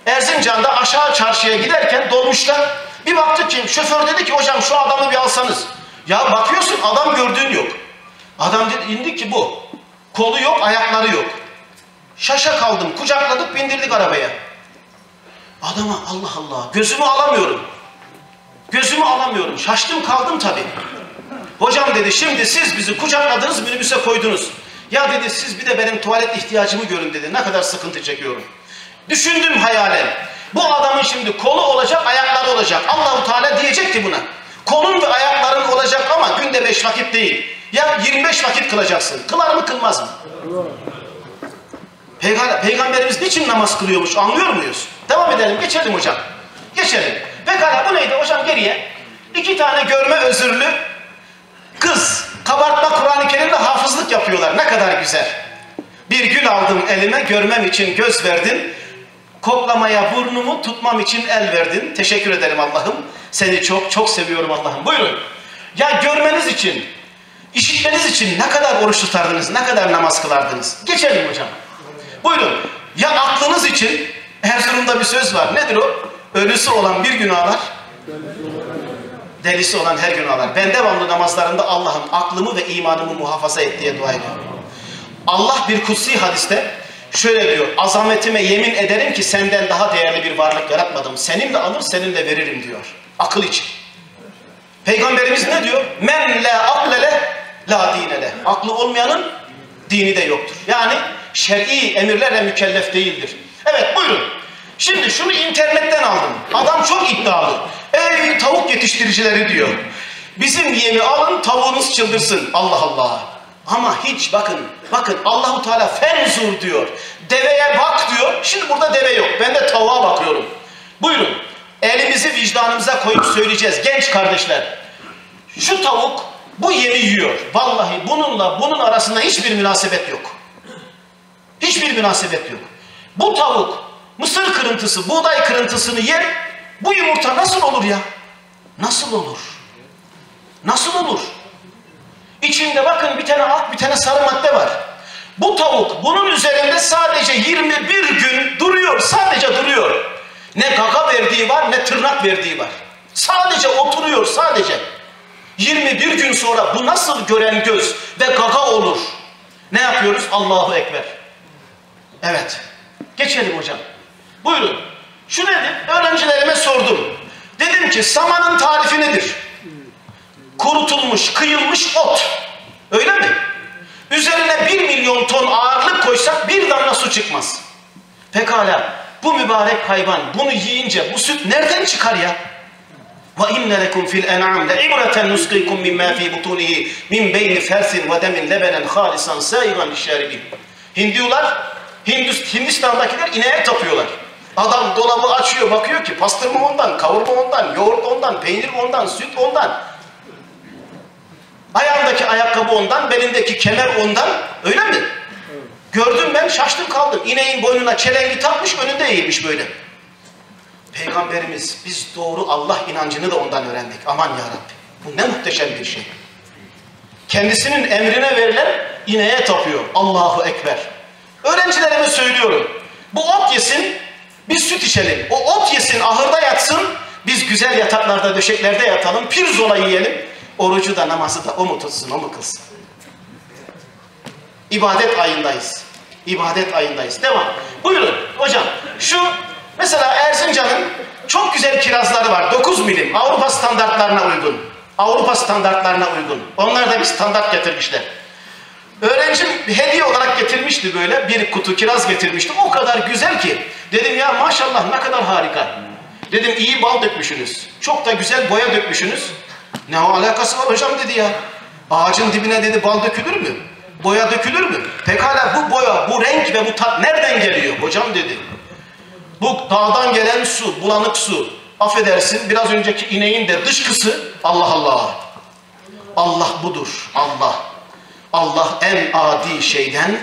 Erzincan'da aşağı çarşıya giderken dolmuşta bir baktık ki şoför dedi ki hocam şu adamı bir alsanız. Ya bakıyorsun adam gördüğün yok. Adam dedi indik ki bu. Kolu yok, ayakları yok. Şaşa kaldım, kucakladık, bindirdik arabaya. Adama Allah Allah, gözümü alamıyorum. Gözümü alamıyorum. Şaştım kaldım tabii. Hocam dedi şimdi siz bizi kucakladınız minibüse koydunuz. Ya dedi siz bir de benim tuvalet ihtiyacımı görün dedi. Ne kadar sıkıntı çekiyorum. Düşündüm hayalen. Bu adamın şimdi kolu olacak, ayakları olacak. Allahu Teala diyecek ki buna. Kolun ve ayakların olacak ama günde beş vakit değil. Ya 25 vakit kılacaksın. Kılar mı kılmaz mı? Peygamber, Peygamberimiz niçin namaz kılıyormuş anlıyor muyuz? Devam edelim, geçelim hocam. Geçelim. Pekala bu neydi hocam geriye? İki tane görme özürlü kız. Kabartma Kur'an-ı Kerim'de hafızlık yapıyorlar. Ne kadar güzel. Bir gül aldım elime, görmem için göz verdin. Koklamaya burnumu tutmam için el verdin. Teşekkür ederim Allah'ım. Seni çok çok seviyorum Allah'ım. Buyurun. Ya görmeniz için, işitmeniz için ne kadar oruç tutardınız, ne kadar namaz kılardınız? Geçelim hocam. Buyurun. Ya aklınız için Erzurum'da bir söz var. Nedir o? Ölüsü olan bir gün ağlar, delisi olan her gün ağlar. Ben devamlı namazlarımda Allah'ım aklımı ve imanımı muhafaza et diye dua ediyorum. Allah bir kutsi hadiste şöyle diyor. Azametime yemin ederim ki senden daha değerli bir varlık yaratmadım. Seninle alır seninle veririm diyor. Akıl için. Peygamberimiz ne diyor? Men la aklele la dinele. Aklı olmayanın dini de yoktur. Yani şer'i emirlerle mükellef değildir. Evet buyurun. Şimdi şunu internetten aldım. Adam çok iddialı. Ey tavuk yetiştiricileri diyor. Bizim yemi alın tavuğunuz çıldırsın. Allah Allah. Ama hiç bakın, bakın Allahu Teala fenzur diyor. Deveye bak diyor. Şimdi burada deve yok. Ben de tavuğa bakıyorum. Buyurun. Elimizi vicdanımıza koyup söyleyeceğiz genç kardeşler. Şu tavuk bu yemi yiyor. Vallahi bununla bunun arasında hiçbir münasebet yok. Hiçbir münasebet yok. Bu tavuk mısır kırıntısı, buğday kırıntısını yer. Bu yumurta nasıl olur ya? Nasıl olur? Nasıl olur? İçinde bakın bir tane ak bir tane sarı madde var. Bu tavuk bunun üzerinde sadece 21 gün duruyor. Sadece duruyor. Ne gaga verdiği var ne tırnak verdiği var. Sadece oturuyor sadece. 21 gün sonra bu nasıl gören göz ve gaga olur? Ne yapıyoruz? Allahu Ekber. Evet. Geçelim hocam. Buyurun. Şu nedir? Öğrencilerime sordum. Dedim ki samanın tarifi nedir? Kurutulmuş, kıyılmış ot. Öyle mi? Üzerine bir milyon ton ağırlık koysak bir damla su çıkmaz. Pekala bu mübarek hayvan bunu yiyince bu süt nereden çıkar ya? وَاِنَّ لَكُمْ فِي الْاَنْعَامِ لَعِبْرَةً نُسْقِيكُمْ مِمَّا فِي بُطُونِهِ مِنْ بَيْنِ فَرْثٍ وَدَمٍ لَبَنًا خَالِصًا سَائِغًا لِشَّارِبِينَ Hindiyolar, Hindist, Hindistan'dakiler ineğe tapıyorlar. Adam dolabı açıyor bakıyor ki pastırma ondan, kavurma ondan, yoğurt ondan, peynir ondan, süt ondan. Ayağındaki ayakkabı ondan, belindeki kemer ondan. Öyle mi? Gördüm ben şaştım kaldım. İneğin boynuna çelengi takmış önünde eğilmiş böyle. Peygamberimiz biz doğru Allah inancını da ondan öğrendik. Aman ya Rabbi. Bu ne muhteşem bir şey. Kendisinin emrine verilen ineğe tapıyor. Allahu Ekber. Öğrencilerime söylüyorum. Bu ot yesin, biz süt içelim. O ot yesin, ahırda yatsın. Biz güzel yataklarda, döşeklerde yatalım. Pirzola yiyelim. Orucu da namazı da o mu tutsun, o mu kılsın? İbadet ayındayız. İbadet ayındayız. Devam. Buyurun hocam. Şu mesela Erzincan'ın Çok güzel kirazları var. 9 milim. Avrupa standartlarına uygun. Avrupa standartlarına uygun. Onlar da bir standart getirmişler. Öğrencim hediye olarak getirmişti böyle. Bir kutu kiraz getirmişti. O kadar güzel ki. Dedim ya maşallah ne kadar harika. Dedim iyi bal dökmüşsünüz. Çok da güzel boya dökmüşsünüz. Ne o alakası var hocam dedi ya. Ağacın dibine dedi bal dökülür mü? Boya dökülür mü? Pekala bu boya, bu renk ve bu tat nereden geliyor hocam dedi. Bu dağdan gelen su, bulanık su. Affedersin biraz önceki ineğin de dışkısı Allah Allah. Allah budur. Allah. Allah en adi şeyden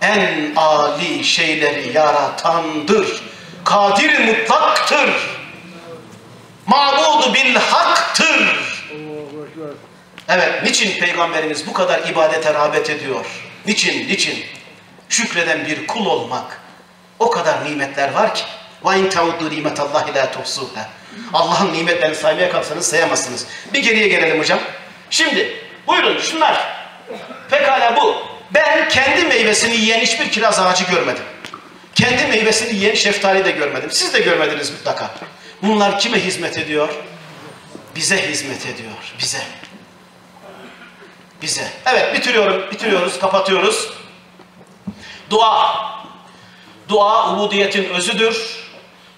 en ali şeyleri yaratandır. Kadir mutlaktır. Mabudu bil haktır. Allahu Ekber. Evet, niçin Peygamberimiz bu kadar ibadete rağbet ediyor? Niçin, niçin? Şükreden bir kul olmak. O kadar nimetler var ki. وَاِنْ تَعُدُّ نِيمَةَ اللّٰهِ لَا تُحْصُوهَا Allah'ın nimetlerini saymaya kalksanız sayamazsınız. Bir geriye gelelim hocam. Şimdi, buyurun şunlar. Pekala bu. Ben kendi meyvesini yiyen hiçbir kiraz ağacı görmedim. Kendi meyvesini yiyen şeftali de görmedim. Siz de görmediniz mutlaka. Bunlar kime hizmet ediyor? Bize hizmet ediyor. Bize bize. Evet bitiriyorum, bitiriyoruz, kapatıyoruz. Dua. Dua ubudiyetin özüdür.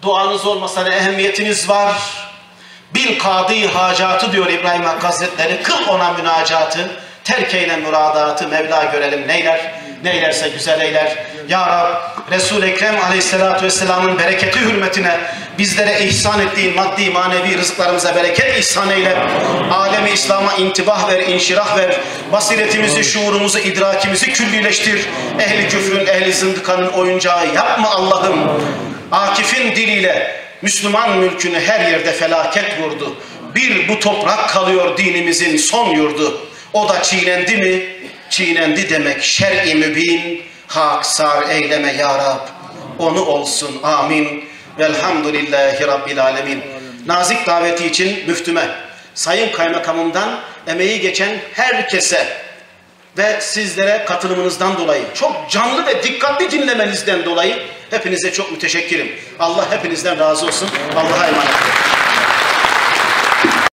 Duanız olmasa ne ehemmiyetiniz var. Bil kadı hacatı diyor İbrahim Hakkı Hazretleri. Kıl ona münacatı. Terk eyle muradatı. Mevla görelim neyler. Neylerse güzel eyler. Ya Rab Resul-i Ekrem Aleyhisselatü Vesselam'ın bereketi hürmetine bizlere ihsan ettiğin maddi manevi rızıklarımıza bereket ihsan eyle. Alemi İslam'a intibah ver, inşirah ver. Basiretimizi, şuurumuzu, idrakimizi küllileştir. Ehli küfrün, ehli zındıkanın oyuncağı yapma Allah'ım. Akif'in diliyle Müslüman mülkünü her yerde felaket vurdu. Bir bu toprak kalıyor dinimizin son yurdu. O da çiğnendi mi? Çiğnendi demek şer-i mübin. Hak sar eyleme ya Rab. Onu olsun amin. Velhamdülillahi Rabbil alemin. Nazik daveti için müftüme, sayın kaymakamımdan emeği geçen herkese ve sizlere katılımınızdan dolayı, çok canlı ve dikkatli dinlemenizden dolayı hepinize çok müteşekkirim. Allah hepinizden razı olsun. Allah'a emanet olun.